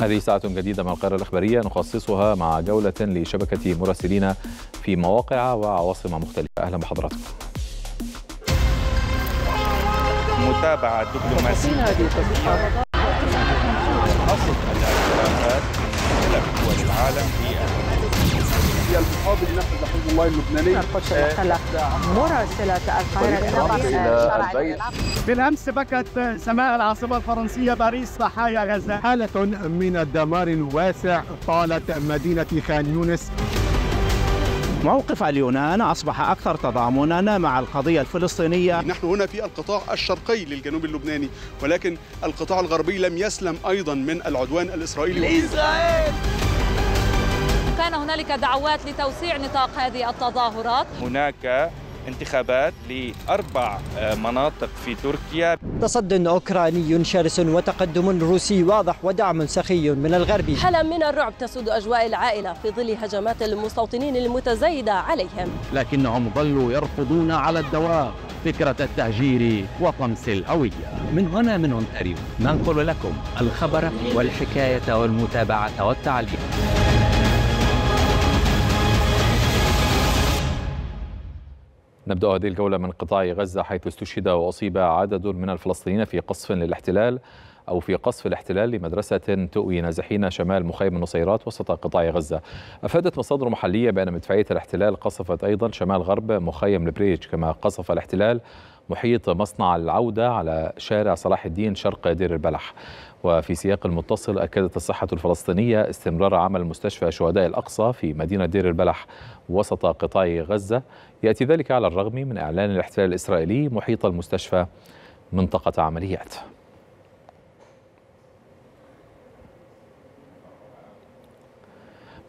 هذه ساعة جديدة من القاهرة الإخبارية. نخصصها مع جولة لشبكة مراسلين في مواقع وعواصم مختلفة. أهلا بحضراتكم. متابعة دبلوماسية. أصل العلاقات إلى دول العالم في هي المقابل ينفذ حزب الله اللبناني مراسلة القاهرة بالأمس بكت سماء العاصمة الفرنسية باريس ضحايا غزة. حالة من الدمار واسع طالت مدينة خان يونس. موقف اليونان أصبح أكثر تضامنا مع القضية الفلسطينية. نحن هنا في القطاع الشرقي للجنوب اللبناني ولكن القطاع الغربي لم يسلم أيضا من العدوان الإسرائيلي. كان هنالك دعوات لتوسيع نطاق هذه التظاهرات. هناك انتخابات لأربع مناطق في تركيا. تصد أوكراني شرس وتقدم روسي واضح ودعم سخي من الغرب. حالة من الرعب تسود أجواء العائلة في ظل هجمات المستوطنين المتزايدة عليهم. لكنهم ظلوا يرفضون على الدوام. فكرة التهجير وطمس الهوية من هنا من أونتاريو ننقل لكم الخبر والحكاية والمتابعة والتعليق. نبدأ هذه الجولة من قطاع غزة حيث استشهد وأصيب عدد من الفلسطينيين في قصف للاحتلال أو في قصف الاحتلال لمدرسة تؤوي نازحين شمال مخيم النصيرات وسط قطاع غزة. أفادت مصادر محلية بأن مدفعية الاحتلال قصفت أيضا شمال غرب مخيم البريج كما قصف الاحتلال محيط مصنع العودة على شارع صلاح الدين شرق دير البلح. وفي سياق المتصل أكدت الصحة الفلسطينية استمرار عمل مستشفى شهداء الأقصى في مدينة دير البلح وسط قطاع غزة. يأتي ذلك على الرغم من إعلان الاحتلال الإسرائيلي محيط المستشفى منطقة عمليات.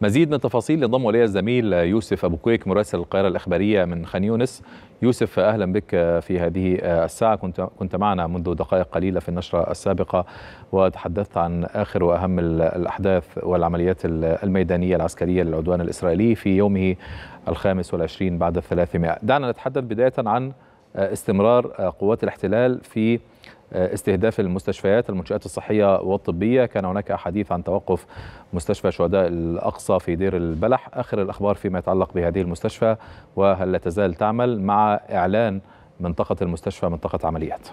مزيد من التفاصيل ينضم الي الزميل يوسف أبو كويك مراسل القاهرة الإخبارية من خان يونس. يوسف أهلا بك في هذه الساعة. كنت كنت معنا منذ دقائق قليلة في النشرة السابقة وتحدثت عن آخر وأهم الأحداث والعمليات الميدانية العسكرية للعدوان الإسرائيلي في يومه الخامس والعشرين بعد الثلاثمائة. دعنا نتحدث بداية عن استمرار قوات الاحتلال في استهداف المستشفيات المنشآت الصحية والطبية. كان هناك حديث عن توقف مستشفى شهداء الأقصى في دير البلح. آخر الأخبار فيما يتعلق بهذه المستشفى وهل لا تزال تعمل مع إعلان منطقة المستشفى منطقة عمليات.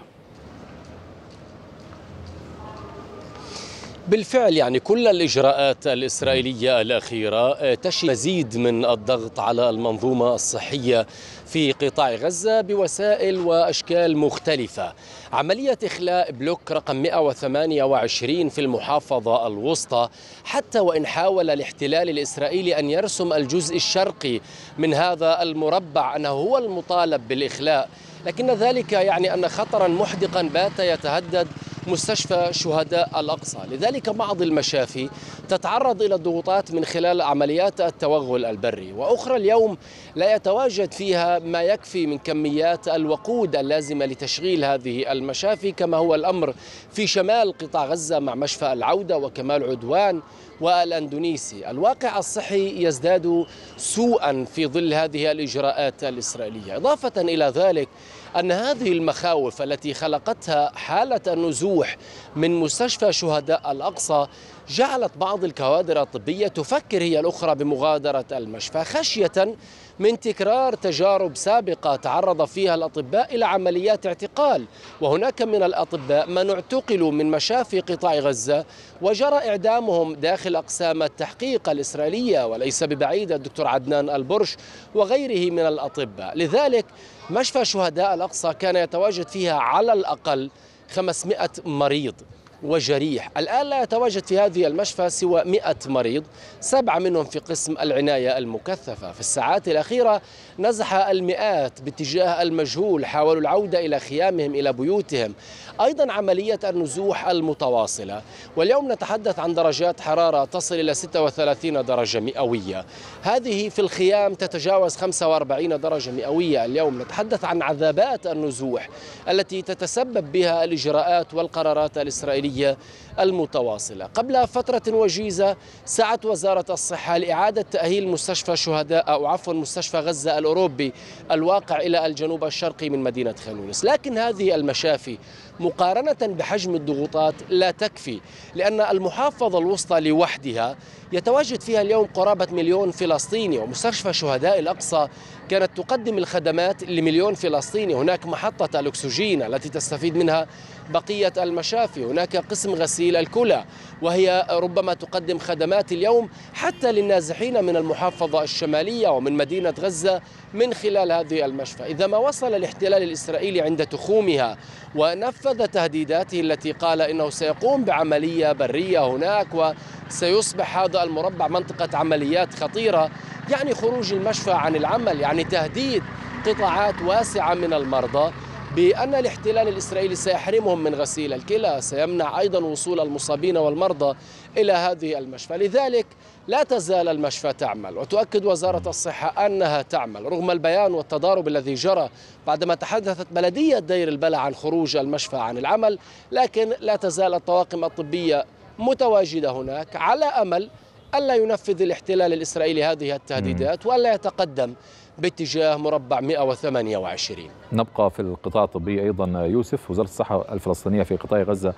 بالفعل يعني كل الإجراءات الإسرائيلية الأخيرة تشي مزيد من الضغط على المنظومة الصحية في قطاع غزة بوسائل وأشكال مختلفة. عملية إخلاء بلوك رقم 128 في المحافظة الوسطى حتى وإن حاول الاحتلال الإسرائيلي أن يرسم الجزء الشرقي من هذا المربع أنه هو المطالب بالإخلاء. لكن ذلك يعني أن خطرا محدقا بات يتهدد مستشفى شهداء الأقصى. لذلك بعض المشافي تتعرض إلى الضغوطات من خلال عمليات التوغل البري. وأخرى اليوم لا يتواجد فيها ما يكفي من كميات الوقود اللازمة لتشغيل هذه المشافي كما هو الأمر في شمال قطاع غزة مع مشفى العودة وكمال عدوان والأندونيسي. الواقع الصحي يزداد سوءا في ظل هذه الإجراءات الإسرائيلية. إضافة إلى ذلك أن هذه المخاوف التي خلقتها حالة النزوح من مستشفى شهداء الأقصى جعلت بعض الكوادر الطبية تفكر هي الأخرى بمغادرة المشفى خشية من تكرار تجارب سابقة تعرض فيها الأطباء إلى عمليات اعتقال. وهناك من الأطباء من اعتقلوا من مشافي قطاع غزة وجرى إعدامهم داخل أقسام التحقيق الإسرائيلية وليس ببعيد الدكتور عدنان البرش وغيره من الأطباء. لذلك مشفى شهداء الأقصى كان يتواجد فيها على الأقل 500 مريض. وجريح. الآن لا يتواجد في هذه المشفى سوى 100 مريض سبعة منهم في قسم العناية المكثفة. في الساعات الأخيرة نزح المئات باتجاه المجهول حاولوا العودة إلى خيامهم إلى بيوتهم. أيضا عملية النزوح المتواصلة. واليوم نتحدث عن درجات حرارة تصل إلى 36 درجة مئوية. هذه في الخيام تتجاوز 45 درجة مئوية. اليوم نتحدث عن عذابات النزوح التي تتسبب بها الإجراءات والقرارات الإسرائيلية المتواصلة. قبل فترة وجيزة سعت وزارة الصحة لإعادة تأهيل مستشفى شهداء أو عفوا مستشفى غزة الأوروبي الواقع إلى الجنوب الشرقي من مدينة خان يونس لكن هذه المشافي مقارنة بحجم الضغوطات لا تكفي لأن المحافظة الوسطى لوحدها يتواجد فيها اليوم قرابة مليون فلسطيني ومستشفى شهداء الأقصى كانت تقدم الخدمات لمليون فلسطيني. هناك محطة الأكسجين التي تستفيد منها بقية المشافي. هناك قسم غسيل الكلى وهي ربما تقدم خدمات اليوم حتى للنازحين من المحافظة الشمالية ومن مدينة غزة من خلال هذه المشفى. إذا ما وصل الاحتلال الإسرائيلي عند تخومها ونفذ تهديداته التي قال إنه سيقوم بعملية برية هناك وسيصبح هذا المربع منطقة عمليات خطيرة يعني خروج المشفى عن العمل يعني تهديد قطاعات واسعة من المرضى. بأن الاحتلال الإسرائيلي سيحرمهم من غسيل الكلى سيمنع أيضا وصول المصابين والمرضى إلى هذه المشفى. لذلك لا تزال المشفى تعمل وتؤكد وزارة الصحة أنها تعمل رغم البيان والتضارب الذي جرى بعدما تحدثت بلدية دير البلع عن خروج المشفى عن العمل لكن لا تزال الطواقم الطبية متواجدة هناك على أمل ألا ينفذ الاحتلال الإسرائيلي هذه التهديدات وألا يتقدم باتجاه مربع 128 نبقى في القطاع الطبي أيضا. يوسف وزارة الصحة الفلسطينية في قطاع غزة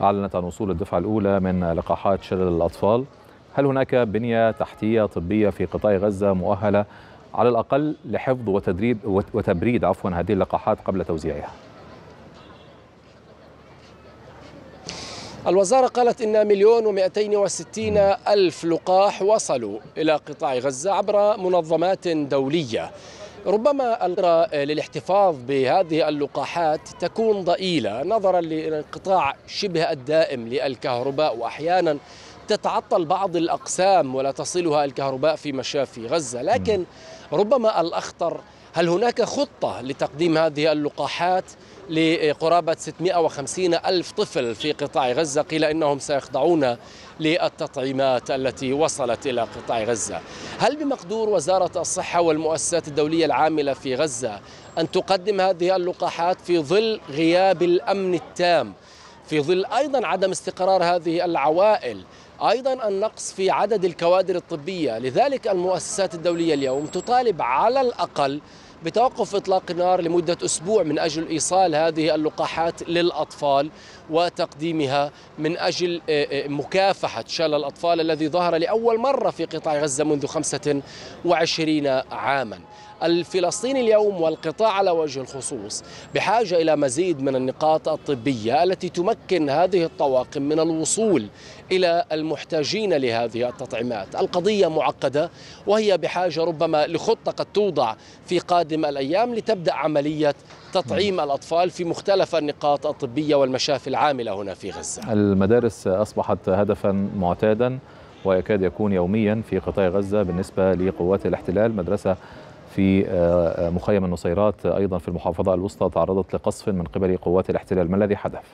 أعلنت عن وصول الدفعة الأولى من لقاحات شلل الأطفال. هل هناك بنية تحتية طبية في قطاع غزة مؤهلة على الأقل لحفظ وتدريب وتبريد عفوا هذه اللقاحات قبل توزيعها؟ الوزارة قالت إن مليون ومئتين وستين ألف لقاح وصلوا إلى قطاع غزة عبر منظمات دولية. ربما للاحتفاظ بهذه اللقاحات تكون ضئيلة نظرا لانقطاع شبه الدائم للكهرباء وأحيانا تتعطل بعض الأقسام ولا تصلها الكهرباء في مشافي غزة. لكن ربما الأخطر هل هناك خطة لتقديم هذه اللقاحات؟ لقرابة 650 ألف طفل في قطاع غزة. قيل إنهم سيخضعون للتطعيمات التي وصلت إلى قطاع غزة. هل بمقدور وزارة الصحة والمؤسسات الدولية العاملة في غزة أن تقدم هذه اللقاحات في ظل غياب الأمن التام في ظل أيضا عدم استقرار هذه العوائل أيضا النقص في عدد الكوادر الطبية؟ لذلك المؤسسات الدولية اليوم تطالب على الأقل بتوقف إطلاق النار لمدة أسبوع من أجل إيصال هذه اللقاحات للأطفال وتقديمها من أجل مكافحة شلل الأطفال الذي ظهر لأول مرة في قطاع غزة منذ 25 عاما. الفلسطيني اليوم والقطاع على وجه الخصوص بحاجة إلى مزيد من النقاط الطبية التي تمكن هذه الطواقم من الوصول إلى المحتاجين لهذه التطعيمات، القضية معقدة وهي بحاجة ربما لخطة قد توضع في قادم الأيام لتبدأ عملية تطعيم الأطفال في مختلف النقاط الطبية والمشافي العاملة هنا في غزة. المدارس أصبحت هدفا معتادا ويكاد يكون يوميا في قطاع غزة بالنسبة لقوات الاحتلال، مدرسة في مخيم النصيرات أيضا في المحافظة الوسطى تعرضت لقصف من قبل قوات الاحتلال، ما الذي حدث؟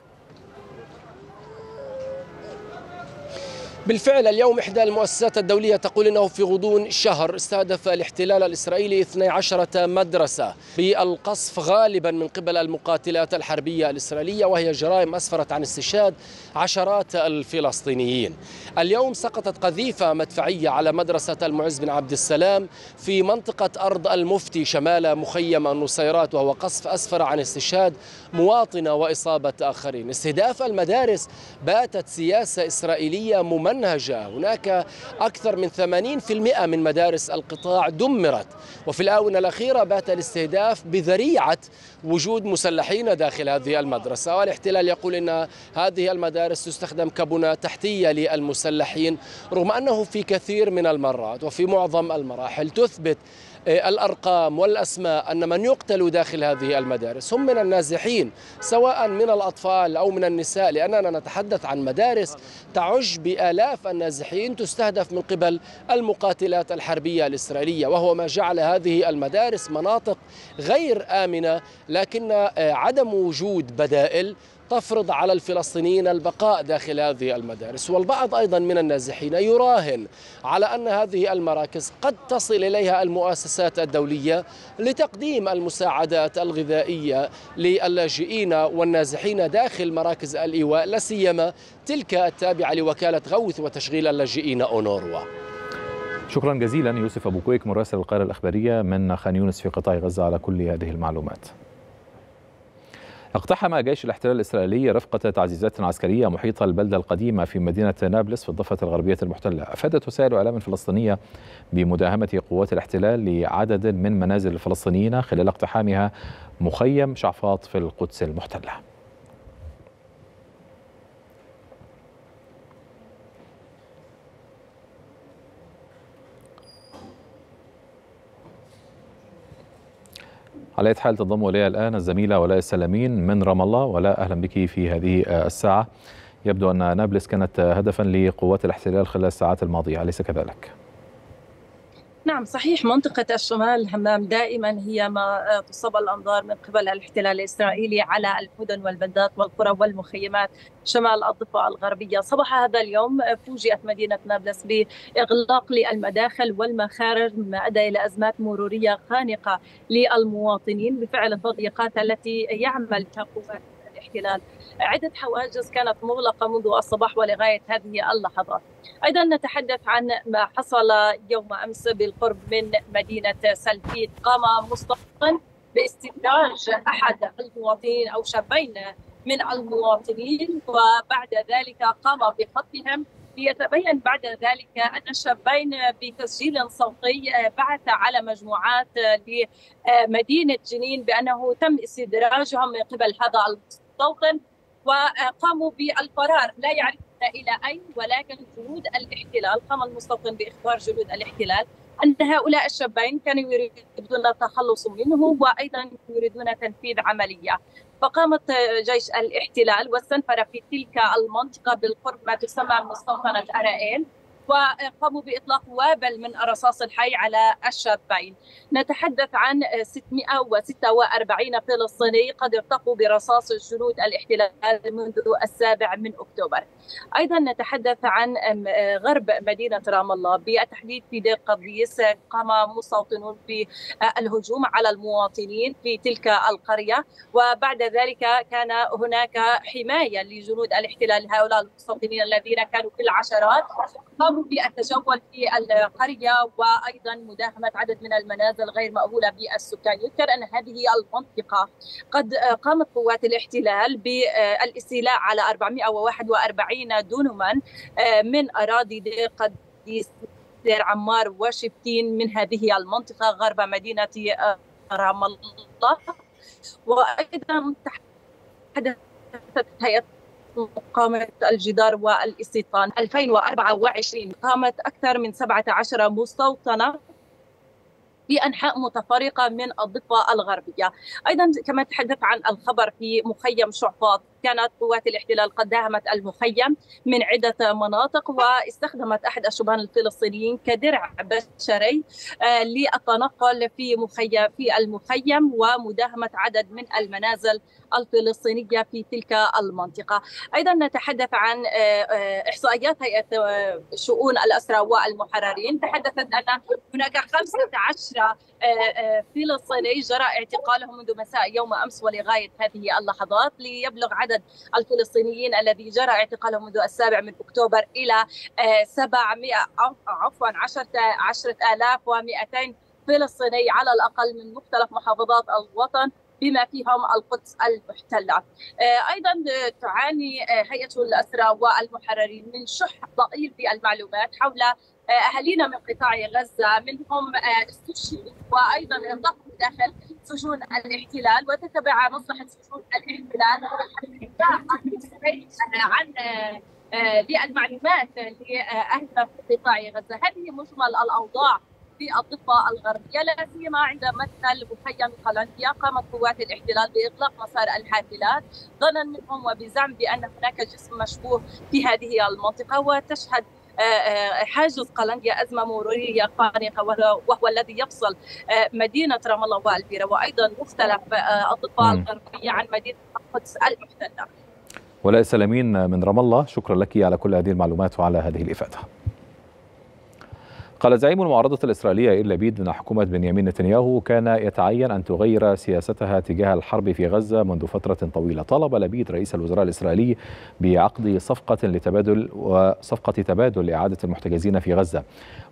بالفعل اليوم إحدى المؤسسات الدولية تقول أنه في غضون شهر استهدف الاحتلال الإسرائيلي 12 مدرسة بالقصف غالبا من قبل المقاتلات الحربية الإسرائيلية وهي جرائم أسفرت عن استشهاد عشرات الفلسطينيين. اليوم سقطت قذيفة مدفعية على مدرسة المعز بن عبد السلام في منطقة أرض المفتي شمال مخيم النصيرات وهو قصف أسفر عن استشهاد مواطنة وإصابة آخرين. استهداف المدارس باتت سياسة إسرائيلية ممنهجة منهجة هناك أكثر من 80% من مدارس القطاع دمرت. وفي الآونة الأخيرة بات الاستهداف بذريعة وجود مسلحين داخل هذه المدرسة. والاحتلال يقول أن هذه المدارس تستخدم كبنى تحتية للمسلحين رغم أنه في كثير من المرات وفي معظم المراحل تثبت الأرقام والأسماء أن من يقتل داخل هذه المدارس هم من النازحين سواء من الأطفال أو من النساء لأننا نتحدث عن مدارس تعج بآلاف النازحين تستهدف من قبل المقاتلات الحربية الإسرائيلية وهو ما جعل هذه المدارس مناطق غير آمنة لكن عدم وجود بدائل تفرض على الفلسطينيين البقاء داخل هذه المدارس. والبعض أيضا من النازحين يراهن على أن هذه المراكز قد تصل إليها المؤسسات الدولية لتقديم المساعدات الغذائية للاجئين والنازحين داخل مراكز الإيواء لا سيما تلك التابعة لوكالة غوث وتشغيل اللاجئين أونروا شكرا جزيلا يوسف أبو كويك مراسل القاهرة الإخبارية من خان يونس في قطاع غزة على كل هذه المعلومات. اقتحم جيش الاحتلال الإسرائيلي رفقة تعزيزات عسكرية محيط البلدة القديمة في مدينة نابلس في الضفة الغربية المحتلة. أفادت وسائل إعلام فلسطينية بمداهمة قوات الاحتلال لعدد من منازل الفلسطينيين خلال اقتحامها مخيم شعفاط في القدس المحتلة. على حال تنضم إليها الآن الزميلة ولاء السلامين من رام الله ولاء أهلا بك في هذه الساعة يبدو أن نابلس كانت هدفا لقوات الاحتلال خلال الساعات الماضية أليس كذلك؟ نعم صحيح. منطقة الشمال همام دائما هي ما تصب الأنظار من قبل الاحتلال الإسرائيلي على المدن والبلدات والقرى والمخيمات شمال الضفة الغربية. صباح هذا اليوم فوجئت مدينة نابلس بإغلاق للمداخل والمخارج مما أدى إلى أزمات مرورية خانقة للمواطنين. بفعل التضييقات التي يعمل قوات الاحتلال. عدة حواجز كانت مغلقة منذ الصباح ولغاية هذه اللحظات أيضا نتحدث عن ما حصل يوم أمس بالقرب من مدينة سلفيت قام مصطفى باستدراج أحد المواطنين أو شابين من المواطنين وبعد ذلك قام بخطفهم ليتبين بعد ذلك أن الشابين بتسجيل صوتي بعث على مجموعات لمدينة جنين بأنه تم استدراجهم من قبل هذا المستوطن وقاموا بالفرار لا يعرفون إلى أين ولكن جنود الاحتلال قام المستوطن بإخبار جنود الاحتلال أن هؤلاء الشابين كانوا يريدون التخلص منه وأيضا يريدون تنفيذ عملية. فقامت جيش الاحتلال واستنفر في تلك المنطقة بالقرب ما تسمى مستوطنة أرائيل. وقاموا بإطلاق وابل من الرصاص الحي على الشابين. نتحدث عن 646 فلسطيني قد ارتقوا برصاص جنود الاحتلال منذ السابع من أكتوبر. أيضا نتحدث عن غرب مدينة رام الله بالتحديد في دير قبيس قام مستوطنون بالهجوم على المواطنين في تلك القرية وبعد ذلك كان هناك حماية لجنود الاحتلال هؤلاء المستوطنين الذين كانوا بالعشرات قاموا بالتجول في القرية وأيضا مداهمة عدد من المنازل غير مأهولة بالسكان، يذكر أن هذه المنطقة قد قامت قوات الاحتلال بالاستيلاء على 441 دونما من أراضي دير قديس دير عمار وشفتين من هذه المنطقة غرب مدينة رام الله. وأيضا تحدثت هيئة مقاومة الجدار والاستيطان 2024 قامت أكثر من 17 مستوطنة في انحاء متفرقة من الضفة الغربية. أيضا كما تحدث عن الخبر في مخيم شعفاط كانت قوات الاحتلال قد داهمت المخيم من عدة مناطق واستخدمت أحد الشبان الفلسطينيين كدرع بشري للتنقل في مخيم في المخيم ومداهمة عدد من المنازل الفلسطينية في تلك المنطقة. أيضا نتحدث عن إحصائيات هيئة شؤون الأسرى والمحررين. تحدثت أن هناك 15 فلسطيني جرى اعتقالهم منذ مساء يوم أمس ولغاية هذه اللحظات ليبلغ عدد الفلسطينيين الذي جرى اعتقالهم منذ السابع من أكتوبر إلى 700 عفوا 10 10200 فلسطيني على الأقل من مختلف محافظات الوطن بما فيهم القدس المحتلة. أيضا تعاني هيئة الأسرى والمحررين من شح ضئيل في المعلومات حول أهالينا من قطاع غزة منهم استشهدوا وأيضا انضموا داخل سجون الاحتلال وتتبع مصلحة سجون الاحتلال. عن للمعلومات لأهل في قطاع غزة، هذه مجمل الأوضاع في الضفة الغربية لا سيما عند مدخل مخيم قلنديا قامت قوات الاحتلال بإغلاق مسار الحافلات. ظنا منهم وبزعم بأن هناك جسم مشبوه في هذه المنطقة وتشهد حاجز قلنديا أزمة مرورية خانقة وهو الذي يفصل مدينة رام الله والبيرة وأيضا مختلف الضفة الغربية عن مدينة القدس المحتلة. ولاء سلامين من رام الله شكرا لك على كل هذه المعلومات وعلى هذه الإفادة. قال زعيم المعارضة الإسرائيلية إير لبيد أن حكومة بنيامين نتنياهو كان يتعين أن تغير سياستها تجاه الحرب في غزة منذ فترة طويلة. طلب لبيد رئيس الوزراء الإسرائيلي بعقد صفقة لتبادل وصفقة تبادل لإعادة المحتجزين في غزة.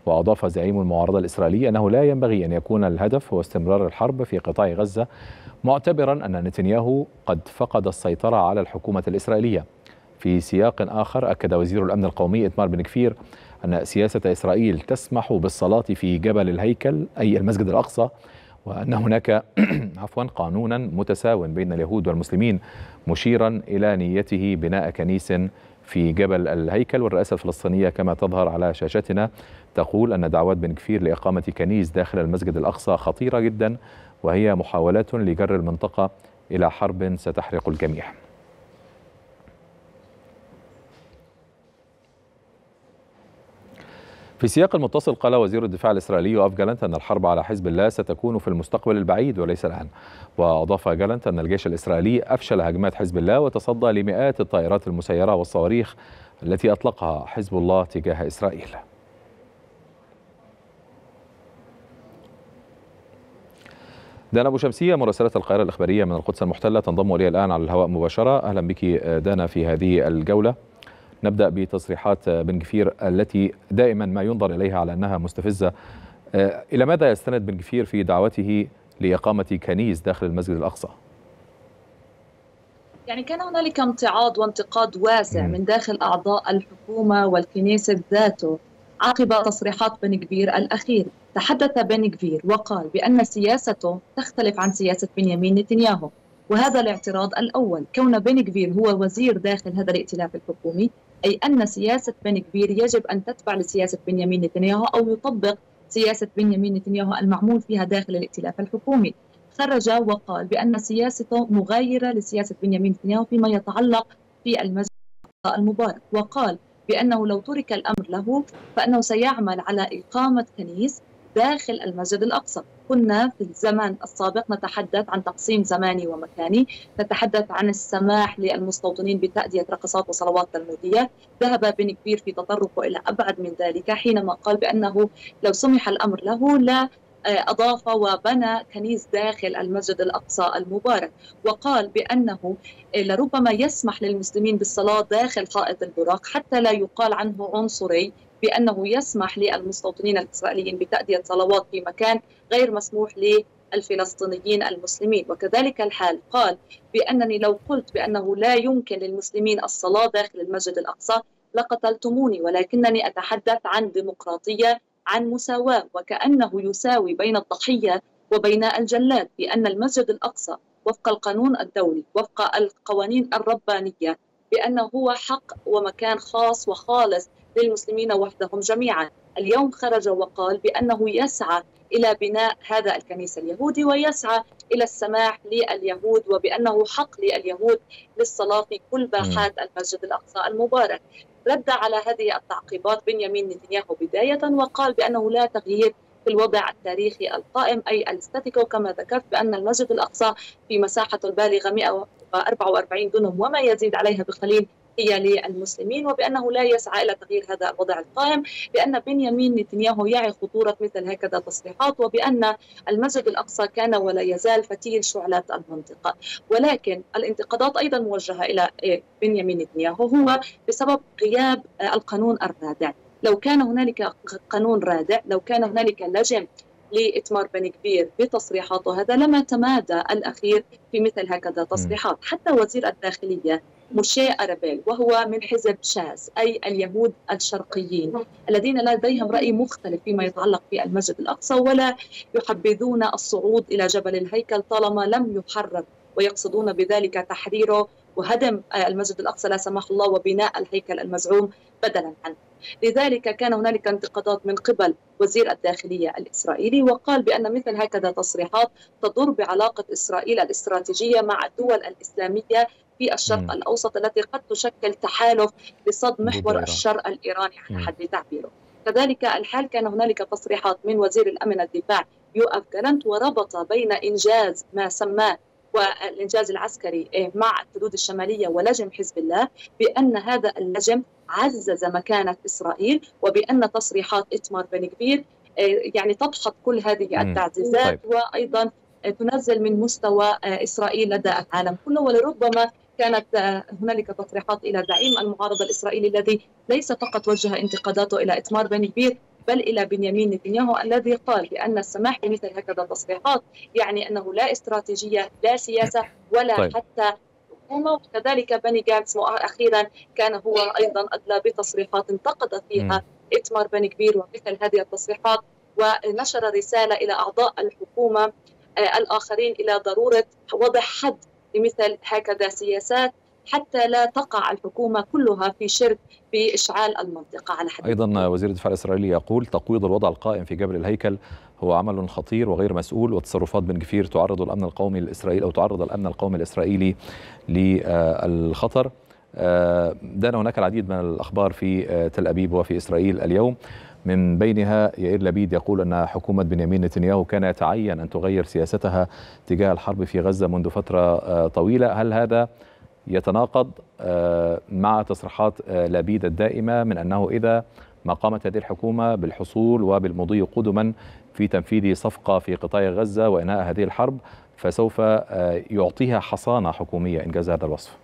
وأضاف زعيم المعارضة الإسرائيلية أنه لا ينبغي أن يكون الهدف هو استمرار الحرب في قطاع غزة معتبرا أن نتنياهو قد فقد السيطرة على الحكومة الإسرائيلية. في سياق آخر أكد وزير الأمن القومي إتمار بن كفير أن سياسة إسرائيل تسمح بالصلاة في جبل الهيكل أي المسجد الأقصى وأن هناك عفوا قانونا متساو بين اليهود والمسلمين مشيرا إلى نيته بناء كنيس في جبل الهيكل. والرئاسة الفلسطينية كما تظهر على شاشتنا تقول أن دعوات بن كفير لإقامة كنيس داخل المسجد الأقصى خطيرة جدا وهي محاولات لجر المنطقة إلى حرب ستحرق الجميع. في سياق المتصل قال وزير الدفاع الإسرائيلي يوآف جالنت أن الحرب على حزب الله ستكون في المستقبل البعيد وليس الآن. وأضاف جالنت أن الجيش الإسرائيلي أفشل هجمات حزب الله وتصدى لمئات الطائرات المسيرة والصواريخ التي أطلقها حزب الله تجاه إسرائيل. دانا أبو شمسية مراسلة القاهرة الإخبارية من القدس المحتلة تنضم إلي الآن على الهواء مباشرة. أهلا بك دانا في هذه الجولة. نبدأ بتصريحات بن جفير التي دائما ما ينظر إليها على أنها مستفزة. إلى ماذا يستند بن جفير في دعوته لإقامة كنيس داخل المسجد الأقصى؟ يعني كان هنالك امتعاض وانتقاد واسع من داخل أعضاء الحكومة والكنيسة ذاته عقب تصريحات بن كبير الأخير. تحدث بن كبير وقال بأن سياسته تختلف عن سياسة بنيامين نتنياهو وهذا الاعتراض الأول. كون بن كبير هو وزير داخل هذا الائتلاف الحكومي أي أن سياسة بن كبير يجب أن تتبع لسياسة بنيامين نتنياهو أو يطبق سياسة بنيامين نتنياهو المعمول فيها داخل الائتلاف الحكومي. خرج وقال بأن سياسته مغايرة لسياسة بنيامين نتنياهو فيما يتعلق في المسجد المبارك. وقال بأنه لو ترك الأمر له فأنه سيعمل على إقامة كنيس داخل المسجد الأقصى. كنا في الزمن السابق نتحدث عن تقسيم زماني ومكاني نتحدث عن السماح للمستوطنين بتأدية رقصات وصلوات تلمودية ذهب بن كبير في تطرقه إلى أبعد من ذلك حينما قال بأنه لو سمح الأمر له لا أضاف وبنى كنيس داخل المسجد الأقصى المبارك. وقال بأنه لربما يسمح للمسلمين بالصلاة داخل حائط البراق حتى لا يقال عنه عنصري بأنه يسمح للمستوطنين الإسرائيليين بتأدية صلوات في مكان غير مسموح للفلسطينيين المسلمين. وكذلك الحال قال بأنني لو قلت بأنه لا يمكن للمسلمين الصلاة داخل المسجد الأقصى لقتلتموني ولكنني أتحدث عن ديمقراطية عن مساواة وكأنه يساوي بين الضحية وبين الجلاد بأن المسجد الأقصى وفق القانون الدولي وفق القوانين الربانية بأنه هو حق ومكان خاص وخالص للمسلمين وحدهم جميعا. اليوم خرج وقال بأنه يسعى إلى بناء هذا الكنيسة اليهودي ويسعى إلى السماح لليهود وبأنه حق لليهود للصلاة في كل باحات المسجد الأقصى المبارك. رد على هذه التعقيبات بنيامين نتنياهو بداية وقال بأنه لا تغيير في الوضع التاريخي القائم أي الأستاتيكو كما ذكرت بأن المسجد الأقصى في مساحته البالغة 144 دنم وما يزيد عليها بقليل هي للمسلمين وبأنه لا يسعى إلى تغيير هذا الوضع القائم بأن بنيامين نتنياهو يعي خطورة مثل هكذا تصريحات وبأن المسجد الأقصى كان ولا يزال فتيل شعلات المنطقة. ولكن الانتقادات أيضا موجهة إلى بنيامين نتنياهو هو بسبب غياب القانون الرادع. لو كان هنالك قانون رادع لو كان هنالك لجم لإتمار بن كبير بتصريحاته هذا لما تمادى الأخير في مثل هكذا تصريحات. حتى وزير الداخلية موشي أرابيل وهو من حزب شاز أي اليهود الشرقيين الذين لديهم رأي مختلف فيما يتعلق بالمسجد الأقصى ولا يحبذون الصعود إلى جبل الهيكل طالما لم يحرر ويقصدون بذلك تحريره وهدم المسجد الأقصى لا سمح الله وبناء الهيكل المزعوم بدلا عنه. لذلك كان هنالك انتقادات من قبل وزير الداخلية الإسرائيلي وقال بأن مثل هكذا تصريحات تضر بعلاقة إسرائيل الاستراتيجية مع الدول الإسلامية في الشرق م. الأوسط التي قد تشكل تحالف لصد محور الشر الإيراني على حد تعبيره كذلك الحال كان هنالك تصريحات من وزير الأمن الدفاع يوأف جالنت وربط بين إنجاز ما سماه والإنجاز العسكري مع الحدود الشمالية ولجم حزب الله بأن هذا اللجم عزز مكانة إسرائيل وبأن تصريحات إتمار بن كبير يعني تدحض كل هذه التعزيزات طيب. وأيضا تنزل من مستوى إسرائيل لدى العالم كله ولربما كانت هنالك تصريحات إلى زعيم المعارضة الإسرائيلي الذي ليس فقط وجه انتقاداته إلى إتمار بن كبير بل إلى بنيامين نتنياهو الذي قال بأن السماح بمثل هكذا تصريحات يعني أنه لا استراتيجية لا سياسة ولا طيب. حتى حكومة وكذلك بني جانتس أخيرا كان هو أيضا أدلى بتصريحات انتقد فيها إتمار بن كبير ومثل هذه التصريحات ونشر رسالة إلى أعضاء الحكومة الآخرين إلى ضرورة وضع حد لمثل هكذا سياسات حتى لا تقع الحكومة كلها في شرك بإشعال المنطقة على حد أيضا وزير الدفاع الإسرائيلي يقول تقويض الوضع القائم في جبل الهيكل هو عمل خطير وغير مسؤول وتصرفات بن جفير تعرض الأمن القومي الإسرائيلي أو تعرض الأمن القومي الإسرائيلي للخطر. دان هناك العديد من الأخبار في تل أبيب وفي إسرائيل اليوم. من بينها يائير لبيد يقول أن حكومة بنيامين نتنياهو كان يتعين أن تغير سياستها تجاه الحرب في غزة منذ فترة طويلة. هل هذا يتناقض مع تصريحات لبيد الدائمة من أنه إذا ما قامت هذه الحكومة بالحصول وبالمضي قدما في تنفيذ صفقة في قطاع غزة وإنهاء هذه الحرب فسوف يعطيها حصانة حكومية إنجاز هذا الوصف؟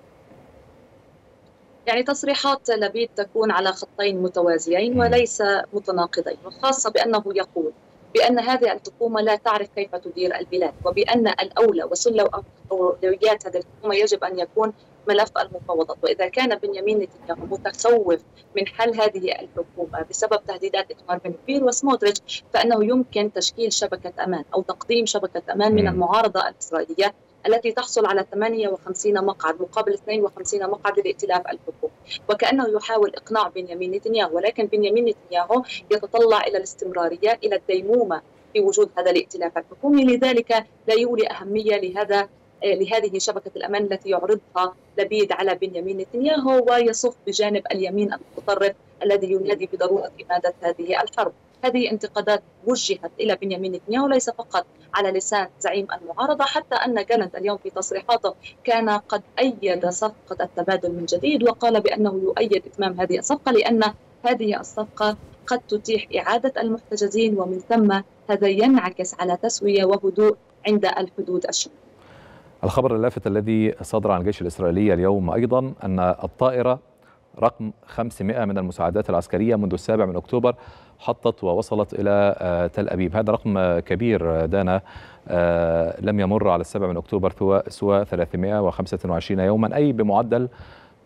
يعني تصريحات لبيد تكون على خطين متوازيين وليس متناقضين وخاصة بأنه يقول بأن هذه الحكومة لا تعرف كيف تدير البلاد وبأن الأولى وسلة أولويات هذه الحكومة يجب أن يكون ملف المفاوضات. وإذا كان بنيامين نتنياهو متخوف من حل هذه الحكومة بسبب تهديدات إتمار بن كبير وسموتريتش فإنه يمكن تشكيل شبكة أمان أو تقديم شبكة أمان من المعارضة الإسرائيلية التي تحصل على 58 مقعد مقابل 52 مقعد لائتلاف الحكومة وكأنه يحاول إقناع بنيامين نتنياهو ولكن بنيامين نتنياهو يتطلع إلى الاستمرارية إلى الديمومة في وجود هذا الائتلاف الحكومي. لذلك لا يولي أهمية لهذا لهذه شبكة الأمان التي يعرضها لبيد على بنيامين نتنياهو ويصف بجانب اليمين المتطرف الذي ينادي بضرورة إمادة هذه الحرب. هذه انتقادات وجهت إلى بنيامين نتنياهو ليس فقط على لسان زعيم المعارضة حتى أن جالنت اليوم في تصريحاته كان قد أيد صفقة التبادل من جديد وقال بأنه يؤيد إتمام هذه الصفقة لأن هذه الصفقة قد تتيح إعادة المحتجزين ومن ثم هذا ينعكس على تسوية وهدوء عند الحدود الشمالية. الخبر اللافت الذي صدر عن الجيش الإسرائيلي اليوم أيضا أن الطائرة رقم 500 من المساعدات العسكرية منذ السابع من أكتوبر حطت ووصلت إلى تل أبيب هذا رقم كبير دانا لم يمر على السابع من أكتوبر سوى 325 يوما أي بمعدل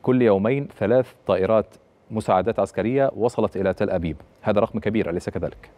كل يومين ثلاث طائرات مساعدات عسكرية وصلت إلى تل أبيب هذا رقم كبير أليس كذلك؟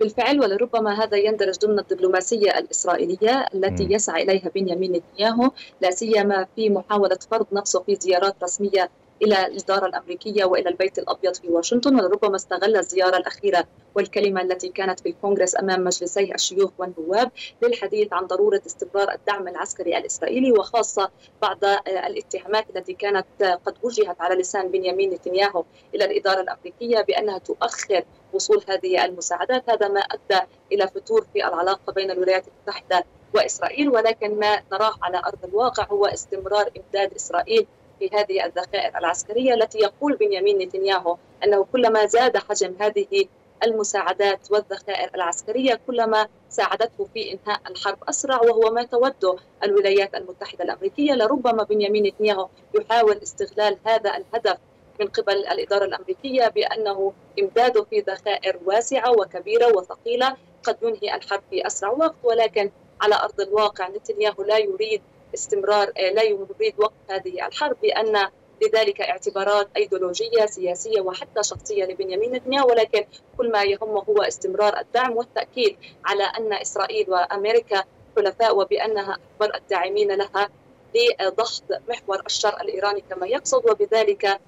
بالفعل ولربما هذا يندرج ضمن الدبلوماسية الإسرائيلية التي. يسعى إليها بنيامين نتنياهو لا سيما في محاولة فرض نفسه في زيارات رسمية إلى الإدارة الأمريكية وإلى البيت الأبيض في واشنطن ولربما استغل الزيارة الأخيرة والكلمة التي كانت في الكونغرس أمام مجلسي الشيوخ والنواب للحديث عن ضرورة استمرار الدعم العسكري الإسرائيلي وخاصة بعد الاتهامات التي كانت قد وجهت على لسان بنيامين نتنياهو إلى الإدارة الأمريكية بأنها تؤخر وصول هذه المساعدات. هذا ما أدى إلى فتور في العلاقة بين الولايات المتحدة وإسرائيل ولكن ما نراه على أرض الواقع هو استمرار إمداد إسرائيل في هذه الذخائر العسكرية التي يقول بنيامين نتنياهو أنه كلما زاد حجم هذه المساعدات والذخائر العسكرية كلما ساعدته في إنهاء الحرب أسرع وهو ما توده الولايات المتحدة الأمريكية لربما بنيامين نتنياهو يحاول استغلال هذا الهدف من قبل الإدارة الأمريكية بأنه إمداده في ذخائر واسعة وكبيرة وثقيلة قد ينهي الحرب في أسرع وقت ولكن على أرض الواقع نتنياهو لا يريد استمرار لا يريد وقف هذه الحرب لأن لذلك اعتبارات أيديولوجية سياسية وحتى شخصية لبنيامين نتنياهو ولكن كل ما يهمه هو استمرار الدعم والتأكيد على أن إسرائيل وأمريكا حلفاء وبأنها أكبر الداعمين لها لضغط محور الشر الإيراني كما يقصد. وبذلك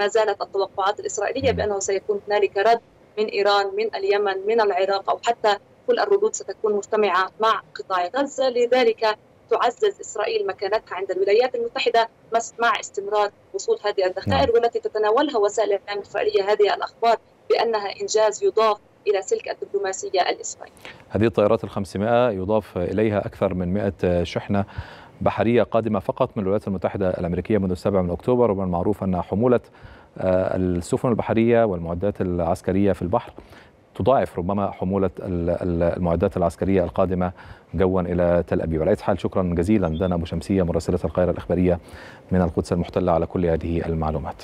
ما زالت التوقعات الإسرائيلية بأنه سيكون هنالك رد من إيران من اليمن من العراق أو حتى كل الردود ستكون مجتمعة مع قطاع غزة. لذلك تعزز إسرائيل مكانتها عند الولايات المتحدة مع استمرار وصول هذه الذخائر والتي تتناولها وسائل الإعلام الإسرائيلية. هذه الأخبار بأنها إنجاز يضاف إلى سلك الدبلوماسية الإسرائيلية. هذه الطائرات ال 500 يضاف إليها أكثر من 100 شحنة بحرية قادمة فقط من الولايات المتحدة الأمريكية منذ السابع من أكتوبر ومن المعروف أن حمولة السفن البحرية والمعدات العسكرية في البحر تضاعف ربما حمولة المعدات العسكرية القادمة جوا إلى تل أبيب. على حال شكرا جزيلا. دانا أبو شمسية مراسلة القاهرة الإخبارية من القدس المحتلة على كل هذه المعلومات.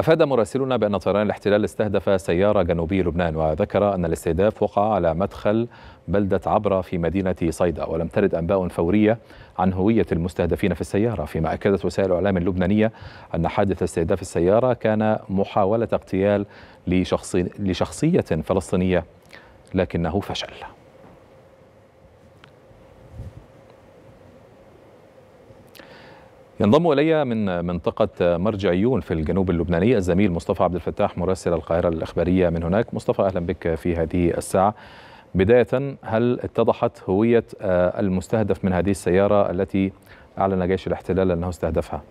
أفاد مراسلنا بأن طيران الاحتلال استهدف سيارة جنوبي لبنان وذكر أن الاستهداف وقع على مدخل بلدة عبرة في مدينة صيدا ولم ترد أنباء فورية عن هوية المستهدفين في السيارة فيما أكدت وسائل الإعلام اللبنانية أن حادث استهداف السيارة كان محاولة اغتيال لشخصي لشخصية فلسطينية لكنه فشل. ينضم إلي من منطقة مرجع عيون في الجنوب اللبناني الزميل مصطفى عبد الفتاح مراسل القاهرة الإخبارية من هناك. مصطفى أهلا بك في هذه الساعة. بداية هل اتضحت هوية المستهدف من هذه السيارة التي أعلن جيش الاحتلال أنه استهدفها؟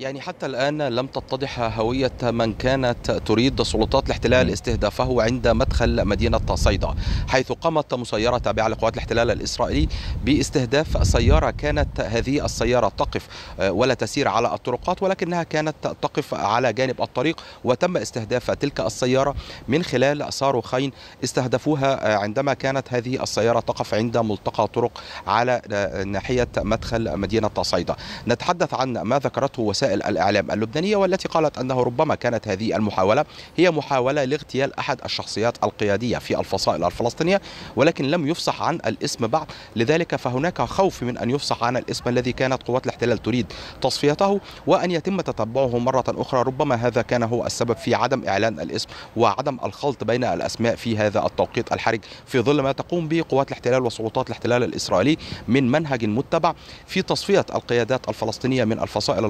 يعني حتى الآن لم تتضح هوية من كانت تريد سلطات الاحتلال استهدافه عند مدخل مدينة صيدا حيث قامت مسيرة تابعة لقوات الاحتلال الإسرائيلي باستهداف سيارة كانت هذه السيارة تقف ولا تسير على الطرقات ولكنها كانت تقف على جانب الطريق وتم استهداف تلك السيارة من خلال صاروخين استهدفوها عندما كانت هذه السيارة تقف عند ملتقى طرق على ناحية مدخل مدينة صيدا. نتحدث عن ما ذكرته وسائل وسائل الإعلام اللبنانية والتي قالت أنه ربما كانت هذه المحاولة هي محاولة لاغتيال أحد الشخصيات القيادية في الفصائل الفلسطينية ولكن لم يفصح عن الاسم بعد. لذلك فهناك خوف من أن يفصح عن الاسم الذي كانت قوات الاحتلال تريد تصفيته وأن يتم تتبعه مرة أخرى. ربما هذا كان هو السبب في عدم إعلان الاسم وعدم الخلط بين الأسماء في هذا التوقيت الحرج. في ظل ما تقوم به قوات الاحتلال وسلطات الاحتلال الإسرائيلي من منهج متبع في تصفية القيادات الفلسطينية من الفصائل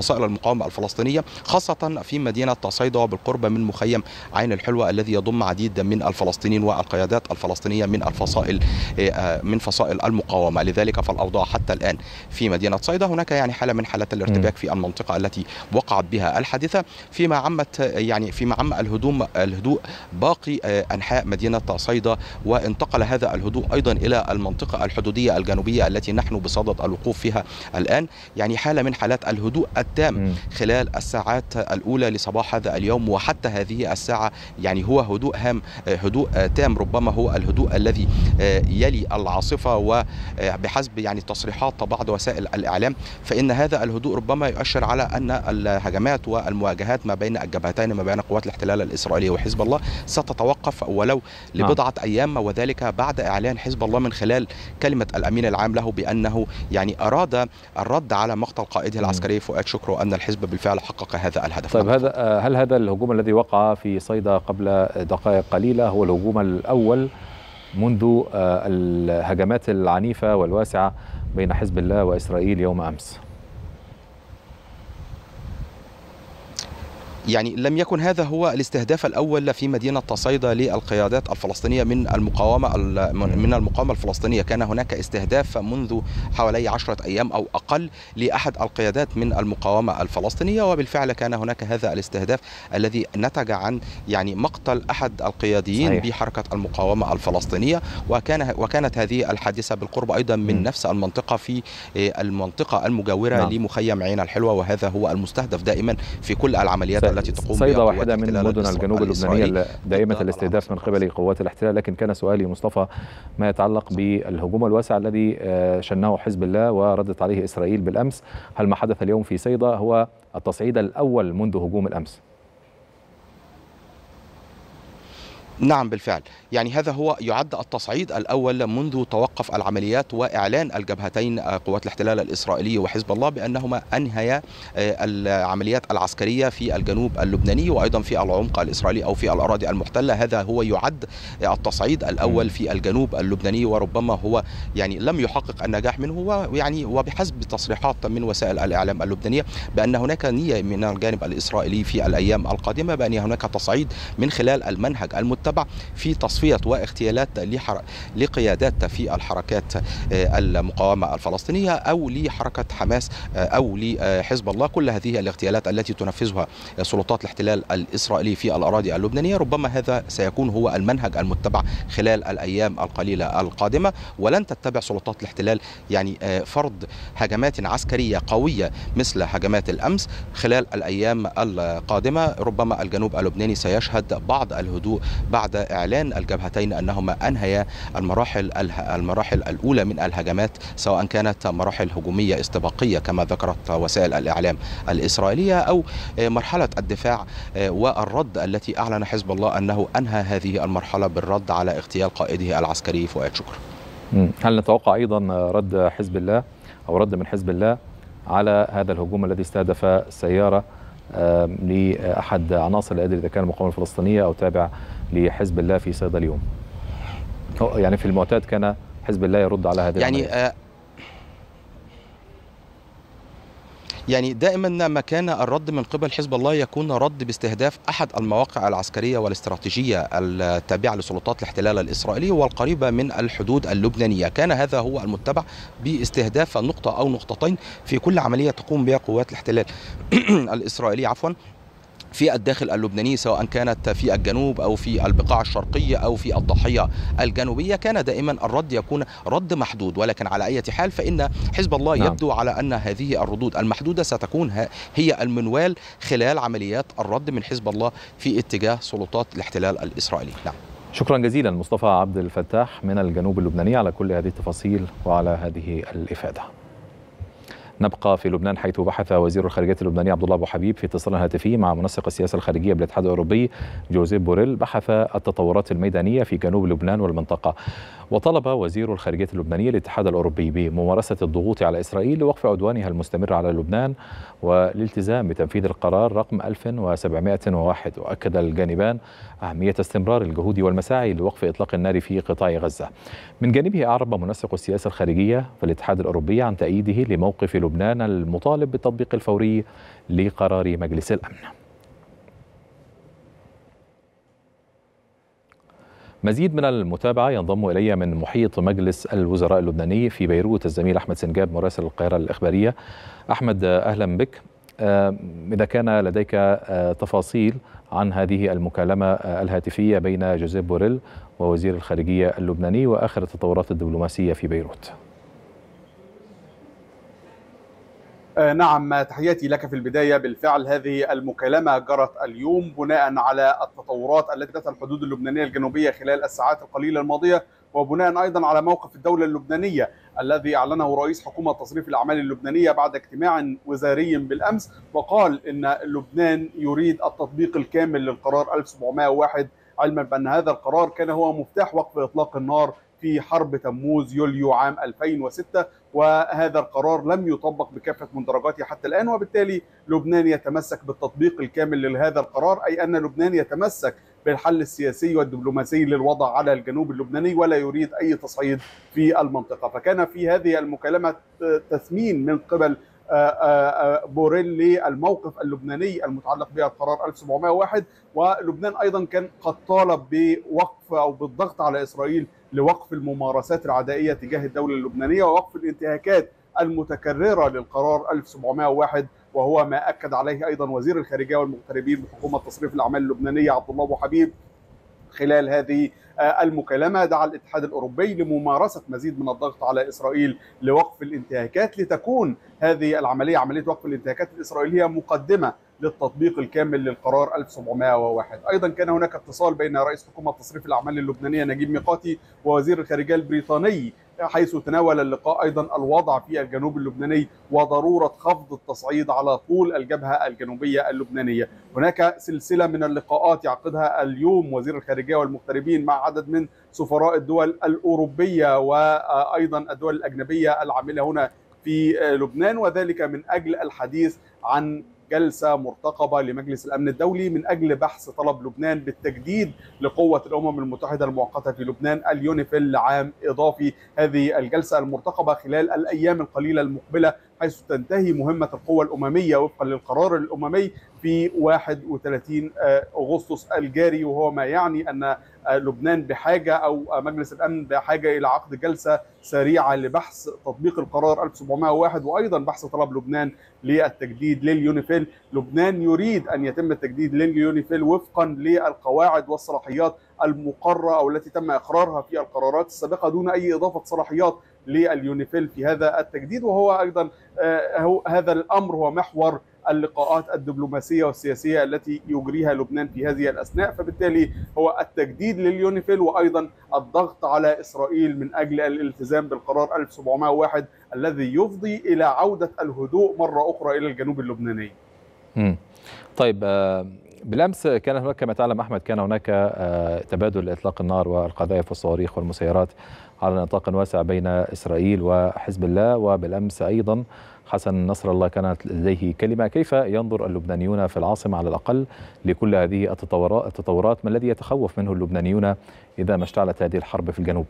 فصائل المقاومة الفلسطينية خاصة في مدينة تصيدا وبالقرب من مخيم عين الحلوة الذي يضم عديد من الفلسطينيين والقيادات الفلسطينية من الفصائل من فصائل المقاومة. لذلك فالأوضاع حتى الآن في مدينة صيدا. هناك يعني حالة من حالات الارتباك في المنطقة التي وقعت بها الحادثة فيما عمت يعني فيما عم الهدوم الهدوء باقي أنحاء مدينة صيدا وانتقل هذا الهدوء أيضا إلى المنطقة الحدودية الجنوبية التي نحن بصدد الوقوف فيها الآن. يعني حالة من حالات الهدوء التام خلال الساعات الأولى لصباح هذا اليوم وحتى هذه الساعة يعني هو هدوء هام هدوء تام ربما هو الهدوء الذي يلي العاصفة وبحسب يعني تصريحات بعض وسائل الإعلام فإن هذا الهدوء ربما يؤشر على أن الهجمات والمواجهات ما بين الجبهتين ما بين قوات الاحتلال الإسرائيلية وحزب الله ستتوقف ولو لبضعة أيام وذلك بعد إعلان حزب الله من خلال كلمة الأمين العام له بأنه يعني أراد الرد على مقتل قائده العسكري فؤاد شكر وأن الحزب بالفعل حقق هذا الهدف. طيب هذا هل هذا الهجوم الذي وقع في صيدا قبل دقائق قليلة هو الهجوم الأول منذ الهجمات العنيفة والواسعة بين حزب الله وإسرائيل يوم أمس؟ يعني لم يكن هذا هو الاستهداف الأول في مدينة تصيدا للقيادات الفلسطينية من المقاومة من المقاومة الفلسطينية كان هناك استهداف منذ حوالي عشرة أيام أو أقل لأحد القيادات من المقاومة الفلسطينية وبالفعل كان هناك هذا الاستهداف الذي نتج عن يعني مقتل أحد القياديين صحيح. بحركة المقاومة الفلسطينية وكان وكانت هذه الحادثة بالقرب أيضا من م. نفس المنطقة في المنطقة المجاورة نعم. لمخيم عين الحلوة وهذا هو المستهدف دائما في كل العمليات التي تقوم صيدا واحدة من مدن الجنوب اللبنانية دائمة الاستهداف من قبل قوات الاحتلال. لكن كان سؤالي مصطفى ما يتعلق بالهجوم الواسع الذي شنه حزب الله وردت عليه إسرائيل بالأمس. هل ما حدث اليوم في صيدا هو التصعيد الأول منذ هجوم الأمس؟ نعم بالفعل. يعني هذا هو يعد التصعيد الأول منذ توقف العمليات وإعلان الجبهتين قوات الاحتلال الإسرائيلي وحزب الله بأنهما أنهيا العمليات العسكرية في الجنوب اللبناني وأيضا في العمق الإسرائيلي أو في الأراضي المحتلة. هذا هو يعد التصعيد الأول في الجنوب اللبناني وربما هو يعني لم يحقق النجاح منه ويعني وبحسب تصريحات من وسائل الإعلام اللبنانية بأن هناك نية من الجانب الإسرائيلي في الأيام القادمة بأن هناك تصعيد من خلال المنهج المتبع المتبع في تصفية واغتيالات لقيادات في الحركات المقاومة الفلسطينية أو لحركة حماس أو لحزب الله. كل هذه الاغتيالات التي تنفذها سلطات الاحتلال الإسرائيلي في الأراضي اللبنانية ربما هذا سيكون هو المنهج المتبع خلال الأيام القليلة القادمة. ولن تتبع سلطات الاحتلال يعني فرض هجمات عسكرية قوية مثل هجمات الأمس خلال الأيام القادمة. ربما الجنوب اللبناني سيشهد بعض الهدوء بعد إعلان الجبهتين أنهما أنهيا المراحل المراحل الأولى من الهجمات سواء كانت مراحل هجومية استباقية كما ذكرت وسائل الإعلام الإسرائيلية أو مرحلة الدفاع والرد التي أعلن حزب الله أنه أنهى هذه المرحلة بالرد على اغتيال قائده العسكري فؤاد شكر. هل نتوقع أيضا رد حزب الله أو رد من حزب الله على هذا الهجوم الذي استهدف سيارة لأحد عناصر لا ادري إذا كان المقاومة الفلسطينية أو تابع لحزب الله في صيدا اليوم. يعني في المعتاد كان حزب الله يرد على هذه يعني آه يعني دائما ما كان الرد من قبل حزب الله يكون رد باستهداف أحد المواقع العسكرية والاستراتيجية التابعة لسلطات الاحتلال الإسرائيلي والقريبة من الحدود اللبنانية، كان هذا هو المتبع باستهداف نقطة أو نقطتين في كل عملية تقوم بها قوات الاحتلال الإسرائيلي. عفوا. في الداخل اللبناني سواء كانت في الجنوب أو في البقاع الشرقية أو في الضاحيه الجنوبية كان دائما الرد يكون رد محدود. ولكن على أي حال فإن حزب الله نعم. يبدو على أن هذه الردود المحدودة ستكون هي المنوال خلال عمليات الرد من حزب الله في اتجاه سلطات الاحتلال الإسرائيلي. نعم. شكرا جزيلا مصطفى عبد الفتاح من الجنوب اللبناني على كل هذه التفاصيل وعلى هذه الإفادة. نبقى في لبنان حيث بحث وزير الخارجية اللبناني عبد الله أبو حبيب في اتصال هاتفي مع منسق السياسة الخارجية بالاتحاد الأوروبي جوزيف بوريل. بحث التطورات الميدانية في جنوب لبنان والمنطقة. وطلب وزير الخارجية اللبناني الاتحاد الأوروبي بممارسة الضغوط على إسرائيل لوقف عدوانها المستمر على لبنان والالتزام بتنفيذ القرار رقم 1701 وأكد الجانبان أهمية استمرار الجهود والمساعي لوقف إطلاق النار في قطاع غزة. من جانبه أعرب منسق السياسة الخارجية في الاتحاد الأوروبي عن تأييده لموقف لبنان المطالب بالتطبيق الفوري لقرار مجلس الأمن. مزيد من المتابعة ينضم إلي من محيط مجلس الوزراء اللبناني في بيروت الزميل أحمد سنجاب مراسل القاهرة الإخبارية. أحمد أهلا بك. إذا كان لديك تفاصيل عن هذه المكالمة الهاتفية بين جوزيف بوريل ووزير الخارجية اللبناني وآخر التطورات الدبلوماسية في بيروت. نعم تحياتي لك في البداية. بالفعل هذه المكالمة جرت اليوم بناء على التطورات التي جرت الحدود اللبنانية الجنوبية خلال الساعات القليلة الماضية وبناء أيضا على موقف الدولة اللبنانية الذي أعلنه رئيس حكومة تصريف الأعمال اللبنانية بعد اجتماع وزاري بالأمس وقال إن لبنان يريد التطبيق الكامل للقرار 1701 علما بأن هذا القرار كان هو مفتاح وقف إطلاق النار في حرب تموز يوليو عام 2006 وهذا القرار لم يطبق بكافة مندرجاته حتى الآن وبالتالي لبنان يتمسك بالتطبيق الكامل لهذا القرار أي أن لبنان يتمسك بالحل السياسي والدبلوماسي للوضع على الجنوب اللبناني ولا يريد أي تصعيد في المنطقة. فكان في هذه المكالمة تثمين من قبل بوريل الموقف اللبناني المتعلق بالقرار 1701 ولبنان أيضا كان قد طالب بوقف أو بالضغط على إسرائيل لوقف الممارسات العدائية تجاه الدولة اللبنانية ووقف الانتهاكات المتكررة للقرار 1701 وهو ما أكد عليه أيضا وزير الخارجية والمغتربين بحكومة تصريف الأعمال اللبنانية عبد الله أبو حبيب خلال هذه المكالمة دعا الاتحاد الأوروبي لممارسة مزيد من الضغط على إسرائيل لوقف الانتهاكات لتكون هذه العملية عملية وقف الانتهاكات الإسرائيلية مقدمة للتطبيق الكامل للقرار 1701 أيضا كان هناك اتصال بين رئيس حكومة تصريف الأعمال اللبنانية نجيب ميقاتي ووزير الخارجية البريطاني حيث تناول اللقاء أيضا الوضع في الجنوب اللبناني وضرورة خفض التصعيد على طول الجبهة الجنوبية اللبنانية. هناك سلسلة من اللقاءات يعقدها اليوم وزير الخارجية والمغتربين مع عدد من سفراء الدول الأوروبية وأيضا الدول الأجنبية العاملة هنا في لبنان وذلك من أجل الحديث عن جلسة مرتقبة لمجلس الأمن الدولي من أجل بحث طلب لبنان بالتجديد لقوة الأمم المتحدة المؤقتة في لبنان اليونيفيل لعام إضافي. هذه الجلسة المرتقبة خلال الأيام القليلة المقبلة حيث تنتهي مهمة القوى الأممية وفقا للقرار الأممي في 31 أغسطس الجاري وهو ما يعني أن لبنان بحاجة أو مجلس الأمن بحاجة إلى عقد جلسة سريعة لبحث تطبيق القرار 1701 وأيضا بحث طلب لبنان للتجديد لليونيفيل. لبنان يريد أن يتم التجديد لليونيفيل وفقا للقواعد والصلاحيات المقرة أو التي تم إقرارها في القرارات السابقة دون أي إضافة صلاحيات لليونيفيل في هذا التجديد. وهو أيضا هو هذا الأمر هو محور اللقاءات الدبلوماسية والسياسية التي يجريها لبنان في هذه الأثناء فبالتالي هو التجديد لليونيفيل وأيضا الضغط على إسرائيل من أجل الالتزام بالقرار 1701 الذي يفضي إلى عودة الهدوء مرة أخرى إلى الجنوب اللبناني. طيب بالأمس كان هناك كما تعلم أحمد كان هناك تبادل إطلاق النار والقذائف والصواريخ والمسيرات على نطاق واسع بين إسرائيل وحزب الله وبالأمس أيضا حسن نصر الله كانت لديه كلمة كيف ينظر اللبنانيون في العاصمة على الأقل لكل هذه التطورات التطورات ما الذي يتخوف منه اللبنانيون إذا ما اشتعلت هذه الحرب في الجنوب؟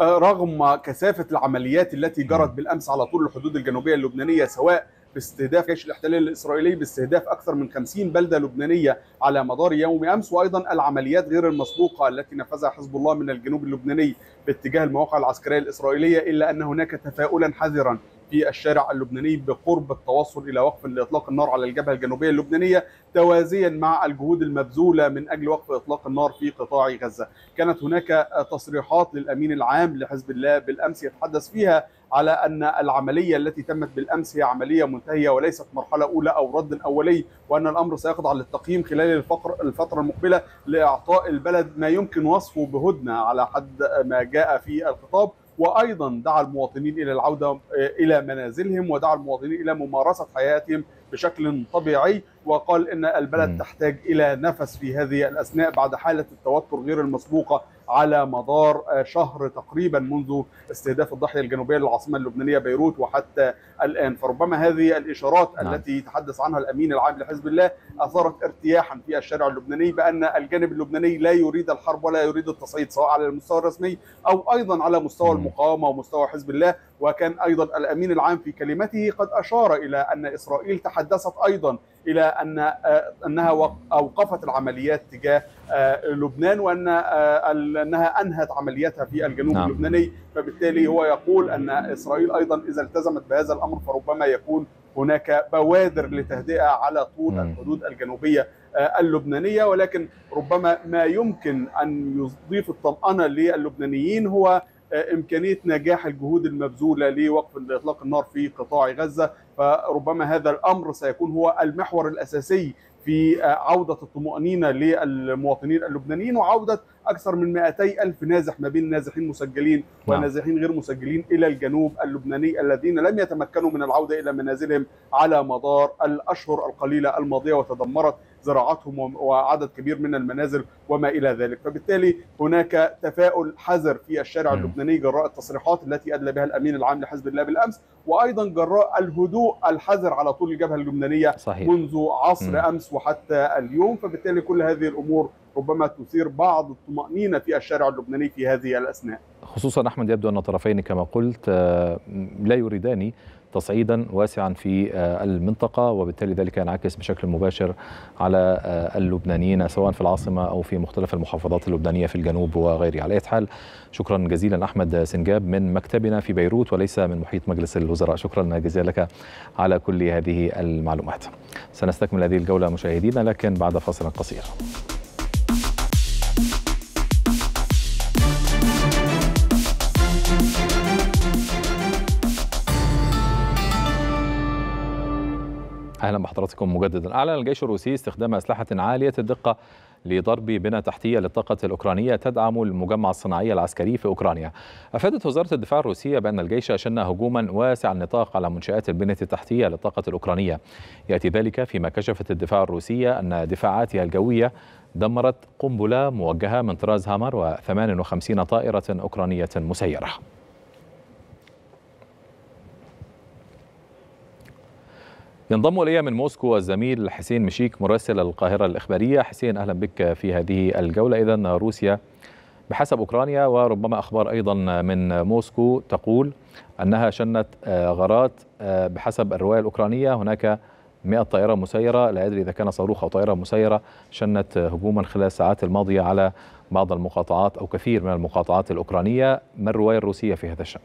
رغم كثافة العمليات التي جرت بالأمس على طول الحدود الجنوبية اللبنانية سواء باستهداف جيش الاحتلال الإسرائيلي باستهداف أكثر من 50 بلدة لبنانية على مدار يوم أمس وأيضا العمليات غير المسبوقة التي نفذها حزب الله من الجنوب اللبناني باتجاه المواقع العسكرية الإسرائيلية إلا أن هناك تفاؤلا حذرا. في الشارع اللبناني بقرب التوصل إلى وقف لإطلاق النار على الجبهة الجنوبية اللبنانية توازيا مع الجهود المبذولة من أجل وقف إطلاق النار في قطاع غزة. كانت هناك تصريحات للأمين العام لحزب الله بالأمس يتحدث فيها على أن العملية التي تمت بالأمس هي عملية منتهية وليست مرحلة أولى أو رد أولي وأن الأمر سيخضع للتقييم خلال الفقر الفترة المقبلة لإعطاء البلد ما يمكن وصفه بهدنة على حد ما جاء في الخطاب وأيضا دعا المواطنين إلى العودة إلى منازلهم ودعا المواطنين إلى ممارسة حياتهم بشكل طبيعي وقال إن البلد م. تحتاج إلى نفس في هذه الأثناء بعد حالة التوتر غير المسبوقة على مدار شهر تقريبا منذ استهداف الضاحية الجنوبية للعاصمة اللبنانية بيروت وحتى الآن فربما هذه الإشارات نعم. التي تحدث عنها الأمين العام لحزب الله أثارت ارتياحا في الشارع اللبناني بأن الجانب اللبناني لا يريد الحرب ولا يريد التصعيد سواء على المستوى الرسمي أو أيضا على مستوى المقاومة ومستوى حزب الله وكان أيضا الأمين العام في كلمته قد أشار إلى أن إسرائيل تحدثت أيضا إلى أن أنها أوقفت العمليات تجاه لبنان وأن أنها أنهت عملياتها في الجنوب نعم. اللبناني فبالتالي هو يقول أن إسرائيل أيضا إذا التزمت بهذا الأمر فربما يكون هناك بوادر لتهدئة على طول م. الحدود الجنوبية اللبنانية ولكن ربما ما يمكن أن يضيف الطمأنة للبنانيين هو إمكانية نجاح الجهود المبذولة لوقف إطلاق النار في قطاع غزة. فربما هذا الأمر سيكون هو المحور الأساسي في عودة الطمأنينة للمواطنين اللبنانيين وعودة أكثر من 200 ألف نازح ما بين نازحين مسجلين ونازحين غير مسجلين إلى الجنوب اللبناني الذين لم يتمكنوا من العودة إلى منازلهم على مدار الأشهر القليلة الماضية وتدمرت زراعتهم وعدد كبير من المنازل وما إلى ذلك فبالتالي هناك تفاؤل حذر في الشارع اللبناني جراء التصريحات التي أدلى بها الأمين العام لحزب الله بالأمس وأيضا جراء الهدوء الحذر على طول الجبهة اللبنانية صحيح. منذ عصر م. أمس وحتى اليوم فبالتالي كل هذه الأمور ربما تثير بعض الطمأنينة في الشارع اللبناني في هذه الأثناء خصوصا أحمد يبدو أن الطرفين كما قلت لا يريدان تصعيدا واسعا في المنطقة وبالتالي ذلك ينعكس بشكل مباشر على اللبنانيين سواء في العاصمة أو في مختلف المحافظات اللبنانية في الجنوب وغيرها. على أي حال شكرا جزيلا أحمد سنجاب من مكتبنا في بيروت وليس من محيط مجلس الوزراء. شكرا جزيلا لك على كل هذه المعلومات. سنستكمل هذه الجولة مشاهدينا لكن بعد فاصل قصير أهلا بحضراتكم مجددا أعلن الجيش الروسي استخدام أسلحة عالية الدقة لضرب بنى تحتية للطاقة الأوكرانية تدعم المجمع الصناعي العسكري في أوكرانيا. أفادت وزارة الدفاع الروسية بأن الجيش شن هجوما واسع النطاق على منشآت البنيه التحتية للطاقة الأوكرانية. يأتي ذلك فيما كشفت الدفاع الروسيه أن دفاعاتها الجوية دمرت قنبلة موجهة من طراز هامر و58 طائرة أوكرانية مسيرة. ينضم إلي من موسكو الزميل حسين مشيك مراسل القاهرة الإخبارية. حسين أهلا بك في هذه الجولة. اذا روسيا بحسب أوكرانيا وربما أخبار أيضا من موسكو تقول أنها شنت غارات بحسب الرواية الأوكرانية. هناك 100 طائرة مسيرة. لا يدري إذا كان صاروخ أو طائرة مسيرة. شنت هجوما خلال الساعات الماضية على بعض المقاطعات أو كثير من المقاطعات الأوكرانية. ما الرواية الروسية في هذا الشأن؟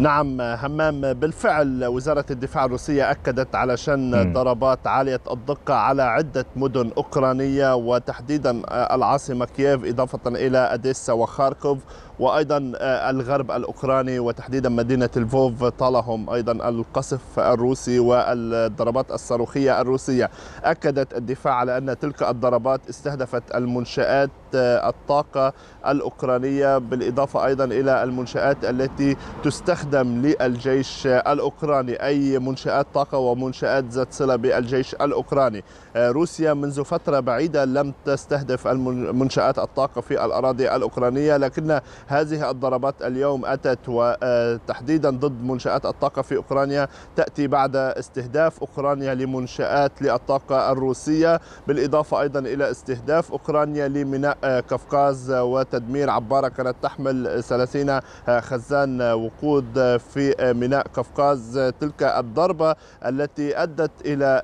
نعم همام بالفعل وزارة الدفاع الروسية أكدت على شن ضربات عالية الدقة على عدة مدن أوكرانية وتحديدا العاصمة كييف إضافة إلى أديسا وخاركوف. وأيضا الغرب الأوكراني وتحديدا مدينة الفوف طالهم أيضا القصف الروسي والضربات الصاروخية الروسية. أكدت الدفاع على أن تلك الضربات استهدفت المنشآت الطاقة الأوكرانية بالإضافة أيضا إلى المنشآت التي تستخدم للجيش الأوكراني. أي منشآت طاقة ومنشآت ذات صلة بالجيش الأوكراني. روسيا منذ فترة بعيدة لم تستهدف منشات الطاقة في الأراضي الأوكرانية لكن هذه الضربات اليوم أتت وتحديدا ضد منشآت الطاقة في أوكرانيا. تأتي بعد استهداف أوكرانيا لمنشآت للطاقة الروسية بالإضافة أيضا إلى استهداف أوكرانيا لميناء كفكاز وتدمير عبارة كانت تحمل 30 خزان وقود في ميناء كفكاز تلك الضربة التي أدت إلى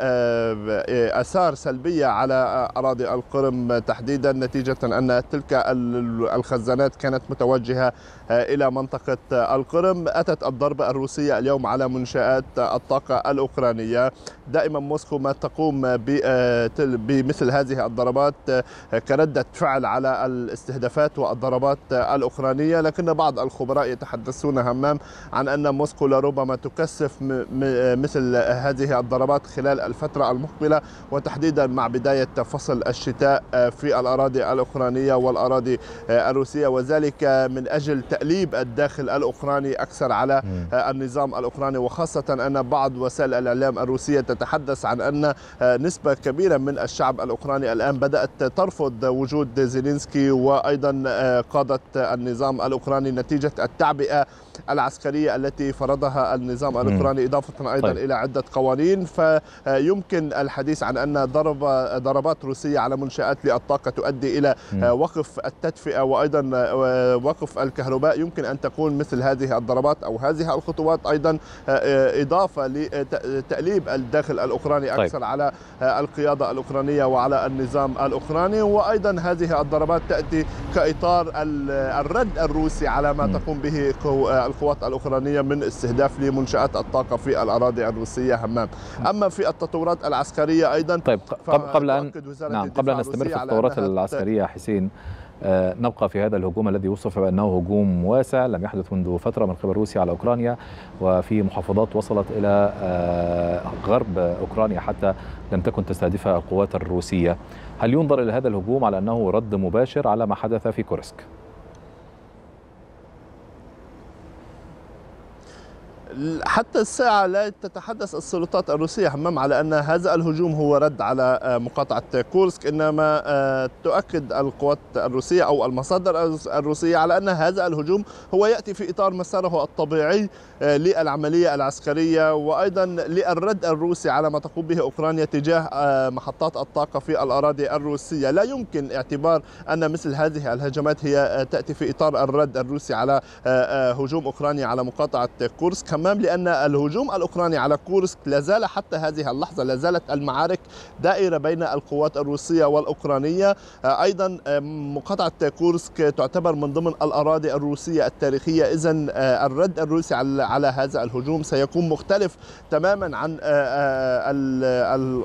أثار سلبية على أراضي القرم تحديدا نتيجة أن تلك الخزانات كانت متوجهة موجهة إلى منطقة القرم. أتت الضربة الروسية اليوم على منشآت الطاقة الأوكرانية. دائما موسكو ما تقوم بمثل هذه الضربات كردة فعل على الاستهدافات والضربات الأوكرانية لكن بعض الخبراء يتحدثون همام عن أن موسكو لربما تكثف مثل هذه الضربات خلال الفترة المقبلة وتحديدا مع بداية فصل الشتاء في الأراضي الأوكرانية والأراضي الروسية وذلك من أجل تأليب الداخل الأوكراني أكثر على النظام الأوكراني وخاصة أن بعض وسائل الإعلام الروسية تتحدث عن أن نسبة كبيرة من الشعب الأوكراني الآن بدأت ترفض وجود زيلينسكي وأيضا قادة النظام الأوكراني نتيجة التعبئة العسكرية التي فرضها النظام الأوكراني إضافة أيضا طيب. إلى عدة قوانين فيمكن الحديث عن أن ضرب ضربات روسية على منشآت للطاقة تؤدي إلى وقف التدفئة وأيضا وقف الكهرباء يمكن أن تكون مثل هذه الضربات أو هذه الخطوات أيضا إضافة لتأليب الداخل الأوكراني أكثر طيب. على القيادة الأوكرانية وعلى النظام الأوكراني وأيضا هذه الضربات تأتي كإطار الرد الروسي على ما. تقوم به القوات الأوكرانية من استهداف لمنشآت الطاقة في الأراضي الروسية همام. أما في التطورات العسكرية أيضا طيب قبل أن نعم قبل أن نستمر في التطورات العسكرية حسين آه نبقى في هذا الهجوم الذي وصف بأنه هجوم واسع لم يحدث منذ فترة من قبل روسيا على أوكرانيا وفي محافظات وصلت إلى آه غرب أوكرانيا حتى لم تكن تستهدفها القوات الروسية. هل ينظر إلى هذا الهجوم على أنه رد مباشر على ما حدث في كورسك؟ حتى الساعة لا تتحدث السلطات الروسية همام على أن هذا الهجوم هو رد على مقاطعة كورسك. إنما تؤكد القوات الروسية أو المصادر الروسية على أن هذا الهجوم هو يأتي في إطار مساره الطبيعي للعملية العسكرية وأيضا للرد الروسي على ما تقوم به أوكرانيا تجاه محطات الطاقة في الأراضي الروسية. لا يمكن اعتبار أن مثل هذه الهجمات هي تأتي في إطار الرد الروسي على هجوم أوكرانيا على مقاطعة كورسك. تمام لأن الهجوم الأوكراني على كورسك لا زال حتى هذه اللحظة لا زالت المعارك دائرة بين القوات الروسية والأوكرانية. أيضا مقاطعة كورسك تعتبر من ضمن الأراضي الروسية التاريخية. إذا الرد الروسي على هذا الهجوم سيكون مختلف تماما عن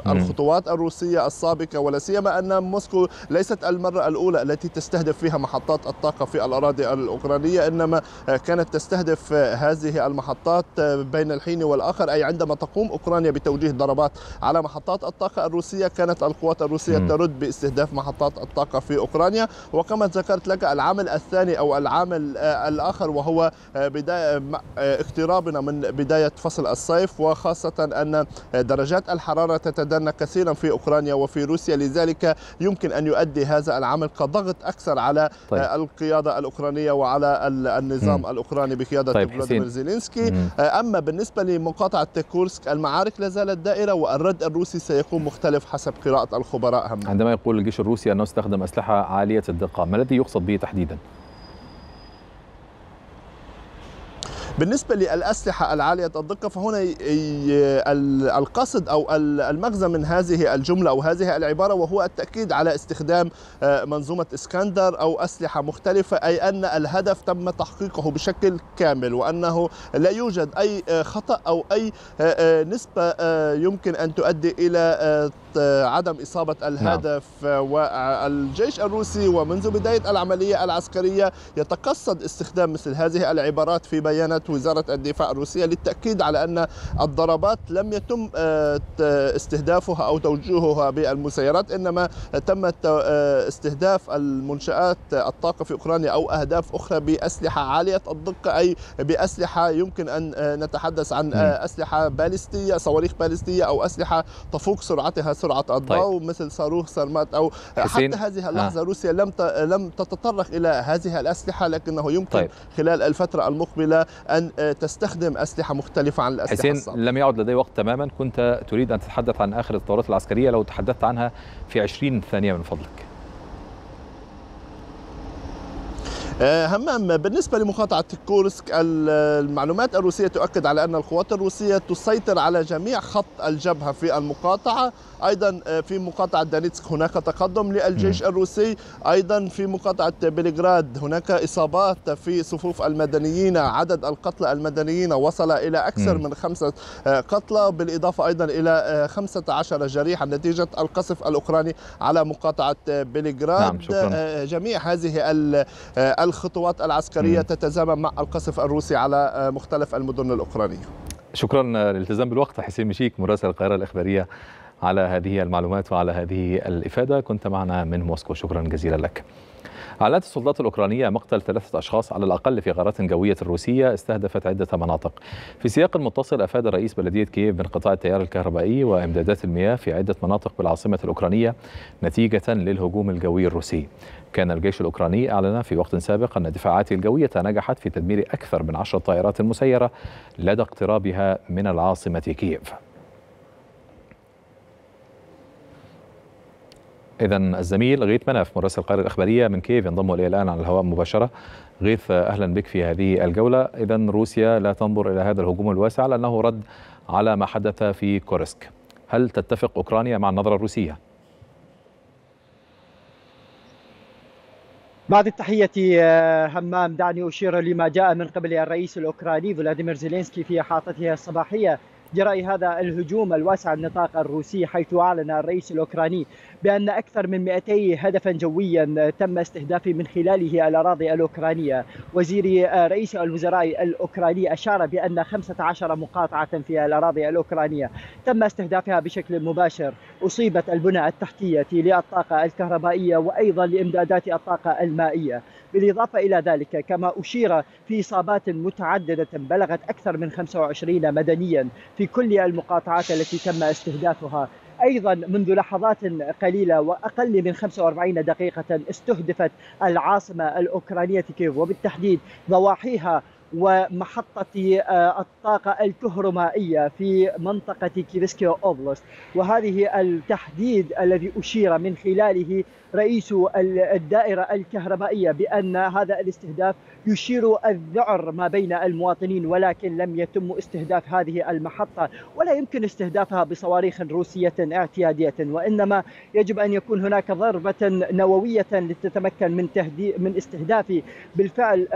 الخطوات الروسية السابقة ولا سيما أن موسكو ليست المرة الأولى التي تستهدف فيها محطات الطاقة في الأراضي الأوكرانية إنما كانت تستهدف هذه المحطات. بين الحين والآخر أي عندما تقوم أوكرانيا بتوجيه ضربات على محطات الطاقة الروسية كانت القوات الروسية م. ترد باستهداف محطات الطاقة في أوكرانيا وكما ذكرت لك العامل الثاني أو العامل الآخر وهو بداية اقترابنا من بداية فصل الصيف وخاصة أن درجات الحرارة تتدنى كثيرا في أوكرانيا وفي روسيا لذلك يمكن أن يؤدي هذا العمل كضغط أكثر على طيب. القيادة الأوكرانية وعلى النظام م. الأوكراني بقيادة طيب فلاديمير زيلينسكي. أما بالنسبة لمقاطعة كورسك المعارك لا زالت دائرة والرد الروسي سيكون مختلف حسب قراءة الخبراء هم. عندما يقول الجيش الروسي أنه استخدم أسلحة عالية الدقة ما الذي يقصد به تحديداً؟ بالنسبة للأسلحة العالية الدقة فهنا القصد أو المغزى من هذه الجملة أو هذه العبارة وهو التأكيد على استخدام منظومة إسكندر أو أسلحة مختلفة أي أن الهدف تم تحقيقه بشكل كامل وأنه لا يوجد أي خطأ أو أي نسبة يمكن أن تؤدي إلى عدم إصابة الهدف نعم. والجيش الروسي ومنذ بداية العملية العسكرية يتقصد استخدام مثل هذه العبارات في بيانات وزارة الدفاع الروسية للتأكيد على أن الضربات لم يتم استهدافها أو توجيهها بالمسيرات إنما تم استهداف المنشآت الطاقة في أوكرانيا أو أهداف أخرى بأسلحة عالية الدقة أي بأسلحة يمكن أن نتحدث عن أسلحة باليستية صواريخ باليستية أو أسلحة تفوق سرعتها سرعة الضوء طيب. مثل صاروخ سرمات أو حتى هذه اللحظة آه. روسيا لم لم تتطرق إلى هذه الأسلحة لكنه يمكن طيب. خلال الفترة المقبلة أن تستخدم أسلحة مختلفة عن الأسلحة حسين الصعبة. لم يعد لدي وقت تماما كنت تريد أن تتحدث عن آخر التطورات العسكرية لو تحدثت عنها في 20 ثانية من فضلك همام بالنسبة لمقاطعة كورسك المعلومات الروسية تؤكد على أن القوات الروسية تسيطر على جميع خط الجبهة في المقاطعة. أيضا في مقاطعة دانيتسك هناك تقدم للجيش الروسي. أيضا في مقاطعة بلغراد هناك إصابات في صفوف المدنيين. عدد القتلى المدنيين وصل إلى أكثر من خمسة قتلى بالإضافة أيضا إلى 15 جريحا نتيجة القصف الأوكراني على مقاطعة بلغراد نعم شكرا. جميع هذه الخطوات العسكرية تتزامن مع القصف الروسي على مختلف المدن الأوكرانية. شكرا للالتزام بالوقت حسين مشيك مراسل القاهرة الإخبارية على هذه المعلومات وعلى هذه الإفادة. كنت معنا من موسكو. شكرا جزيلا لك. أعلنت السلطات الأوكرانية مقتل ثلاثة أشخاص على الأقل في غارات جوية روسية استهدفت عدة مناطق. في سياق متصل أفاد رئيس بلدية كييف بانقطاع التيار الكهربائي وإمدادات المياه في عدة مناطق بالعاصمة الأوكرانية نتيجة للهجوم الجوي الروسي. كان الجيش الأوكراني أعلن في وقت سابق أن دفاعاته الجوية نجحت في تدمير أكثر من عشرة طائرات مسيرة لدى اقترابها من العاصمة كييف. إذا الزميل غيث منف مراسل القاهرة الإخبارية من كييف ينضم إلي الآن على الهواء مباشرة. غيث أهلا بك في هذه الجولة. إذا روسيا لا تنظر إلى هذا الهجوم الواسع لأنه رد على ما حدث في كورسك. هل تتفق أوكرانيا مع النظرة الروسية؟ بعد التحية همام دعني أشير لما جاء من قبل الرئيس الأوكراني فلاديمير زيلينسكي في إحاطته الصباحية. جراء هذا الهجوم الواسع النطاق الروسي حيث أعلن الرئيس الأوكراني بأن أكثر من 200 هدفا جويا تم استهدافه من خلاله الأراضي الأوكرانية. وزير رئيس الوزراء الأوكراني أشار بأن 15 مقاطعة في الأراضي الأوكرانية تم استهدافها بشكل مباشر. أصيبت البنى التحتية للطاقة الكهربائية وأيضا لإمدادات الطاقة المائية. بالإضافة إلى ذلك كما أشير في إصابات متعددة بلغت أكثر من 25 مدنيا في كل المقاطعات التي تم استهدافها. أيضا منذ لحظات قليلة وأقل من 45 دقيقة استهدفت العاصمة الأوكرانية كييف وبالتحديد ضواحيها ومحطة الطاقة الكهرومائية في منطقة كيفسكي أوبلست وهذه التحديد الذي أشير من خلاله رئيس الدائرة الكهربائية بأن هذا الاستهداف يشير الذعر ما بين المواطنين ولكن لم يتم استهداف هذه المحطة ولا يمكن استهدافها بصواريخ روسية اعتيادية وإنما يجب أن يكون هناك ضربة نووية لتتمكن من تهدي من استهداف بالفعل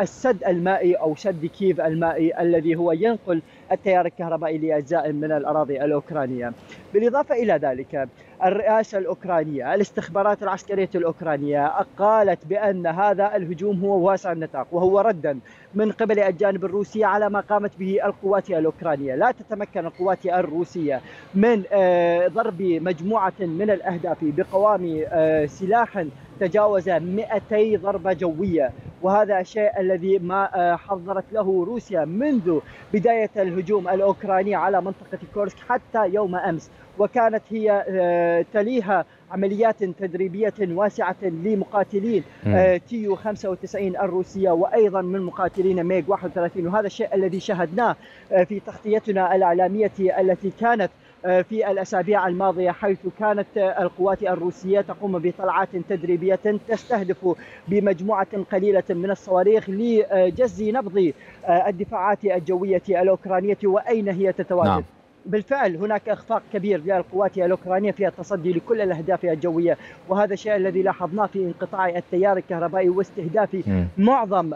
السد المائي أو سد كييف المائي الذي هو ينقل التيار الكهربائي لأجزاء من الأراضي الأوكرانية. بالإضافة إلى ذلك الرئاسة الأوكرانية الاستخبارات العسكرية الأوكرانية قالت بأن هذا الهجوم هو واسع النطاق وهو ردا من قبل الجانب الروسي على ما قامت به القوات الأوكرانية. لا تتمكن القوات الروسية من ضرب مجموعة من الأهداف بقوام سلاح تجاوز 200 ضربة جوية. وهذا الشيء الذي ما حضرت له روسيا منذ بداية الهجوم الأوكراني على منطقة كورسك حتى يوم أمس. وكانت هي تليها عمليات تدريبية واسعة لمقاتلين تيو 95 الروسية وأيضا من مقاتلين ميغ 31 وهذا الشيء الذي شاهدناه في تغطيتنا الإعلامية التي كانت في الأسابيع الماضية حيث كانت القوات الروسية تقوم بطلعات تدريبية تستهدف بمجموعة قليلة من الصواريخ لجز نبض الدفاعات الجوية الأوكرانية وأين هي تتواجد نعم. بالفعل هناك إخفاق كبير للقوات الأوكرانية في التصدي لكل الأهداف الجوية وهذا الشيء الذي لاحظناه في انقطاع التيار الكهربائي واستهداف. معظم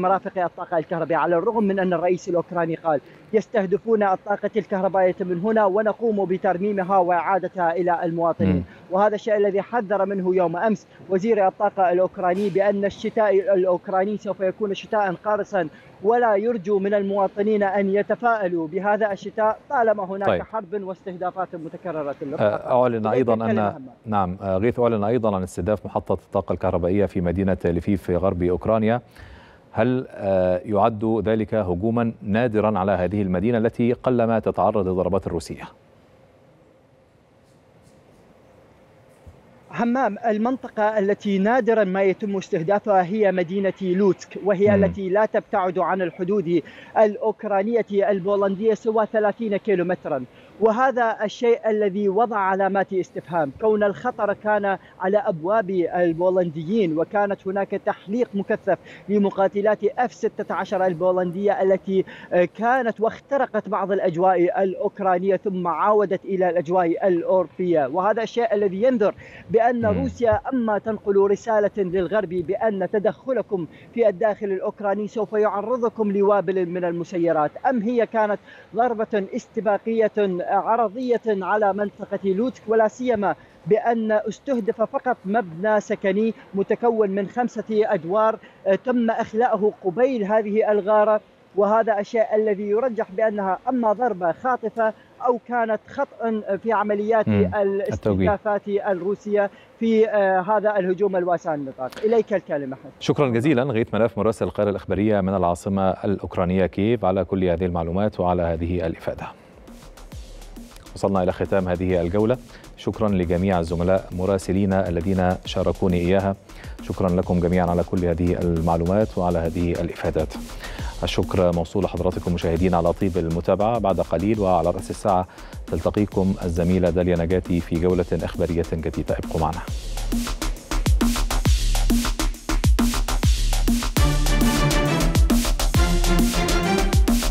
مرافق الطاقة الكهربائية على الرغم من أن الرئيس الأوكراني قال يستهدفون الطاقة الكهربائية من هنا ونقوم بترميمها وإعادتها إلى المواطنين. وهذا الشيء الذي حذر منه يوم أمس وزير الطاقة الأوكراني بأن الشتاء الأوكراني سوف يكون شتاء قارصا ولا يرجو من المواطنين أن يتفائلوا بهذا الشتاء طالما هناك طيب. حرب واستهدافات متكررة أعلن أيضا ان نعم غيث أعلن أيضا عن استهداف محطة الطاقة الكهربائية في مدينة لفيف في غرب أوكرانيا هل يعد ذلك هجوما نادرا على هذه المدينة التي قلما تتعرض للضربات الروسية؟ همام المنطقة التي نادرا ما يتم استهدافها هي مدينة لوتسك وهي م. التي لا تبتعد عن الحدود الأوكرانية البولندية سوى 30 كيلومترا وهذا الشيء الذي وضع علامات استفهام. كون الخطر كان على أبواب البولنديين وكانت هناك تحليق مكثف لمقاتلات اف 16 البولندية التي كانت واخترقت بعض الأجواء الأوكرانية ثم عاودت إلى الأجواء الأوروبية. وهذا الشيء الذي ينذر بأن روسيا أما تنقل رسالة للغرب بأن تدخلكم في الداخل الأوكراني سوف يعرضكم لوابل من المسيرات. أم هي كانت ضربة استباقية عرضية على منطقة لوتسك ولا سيما بأن استهدف فقط مبنى سكني متكون من خمسة أدوار. تم إخلاءه قبيل هذه الغارة وهذا الشيء الذي يرجح بأنها أما ضربة خاطفة أو كانت خطأ في عمليات الاستهدافات الروسية في هذا الهجوم الواسع النطاق. إليك الكلمة شكرا جزيلا. غيث ملف مراسل القاهرة الإخبارية من العاصمة الأوكرانية كييف. على كل هذه المعلومات وعلى هذه الإفادة. وصلنا إلى ختام هذه الجولة. شكرا لجميع الزملاء مراسلينا الذين شاركوني إياها. شكرا لكم جميعا على كل هذه المعلومات وعلى هذه الإفادات. الشكر موصول لحضراتكم مشاهدينا على طيب المتابعة. بعد قليل وعلى رأس الساعة تلتقيكم الزميلة داليا نجاتي في جولة إخبارية جديدة. ابقوا معنا.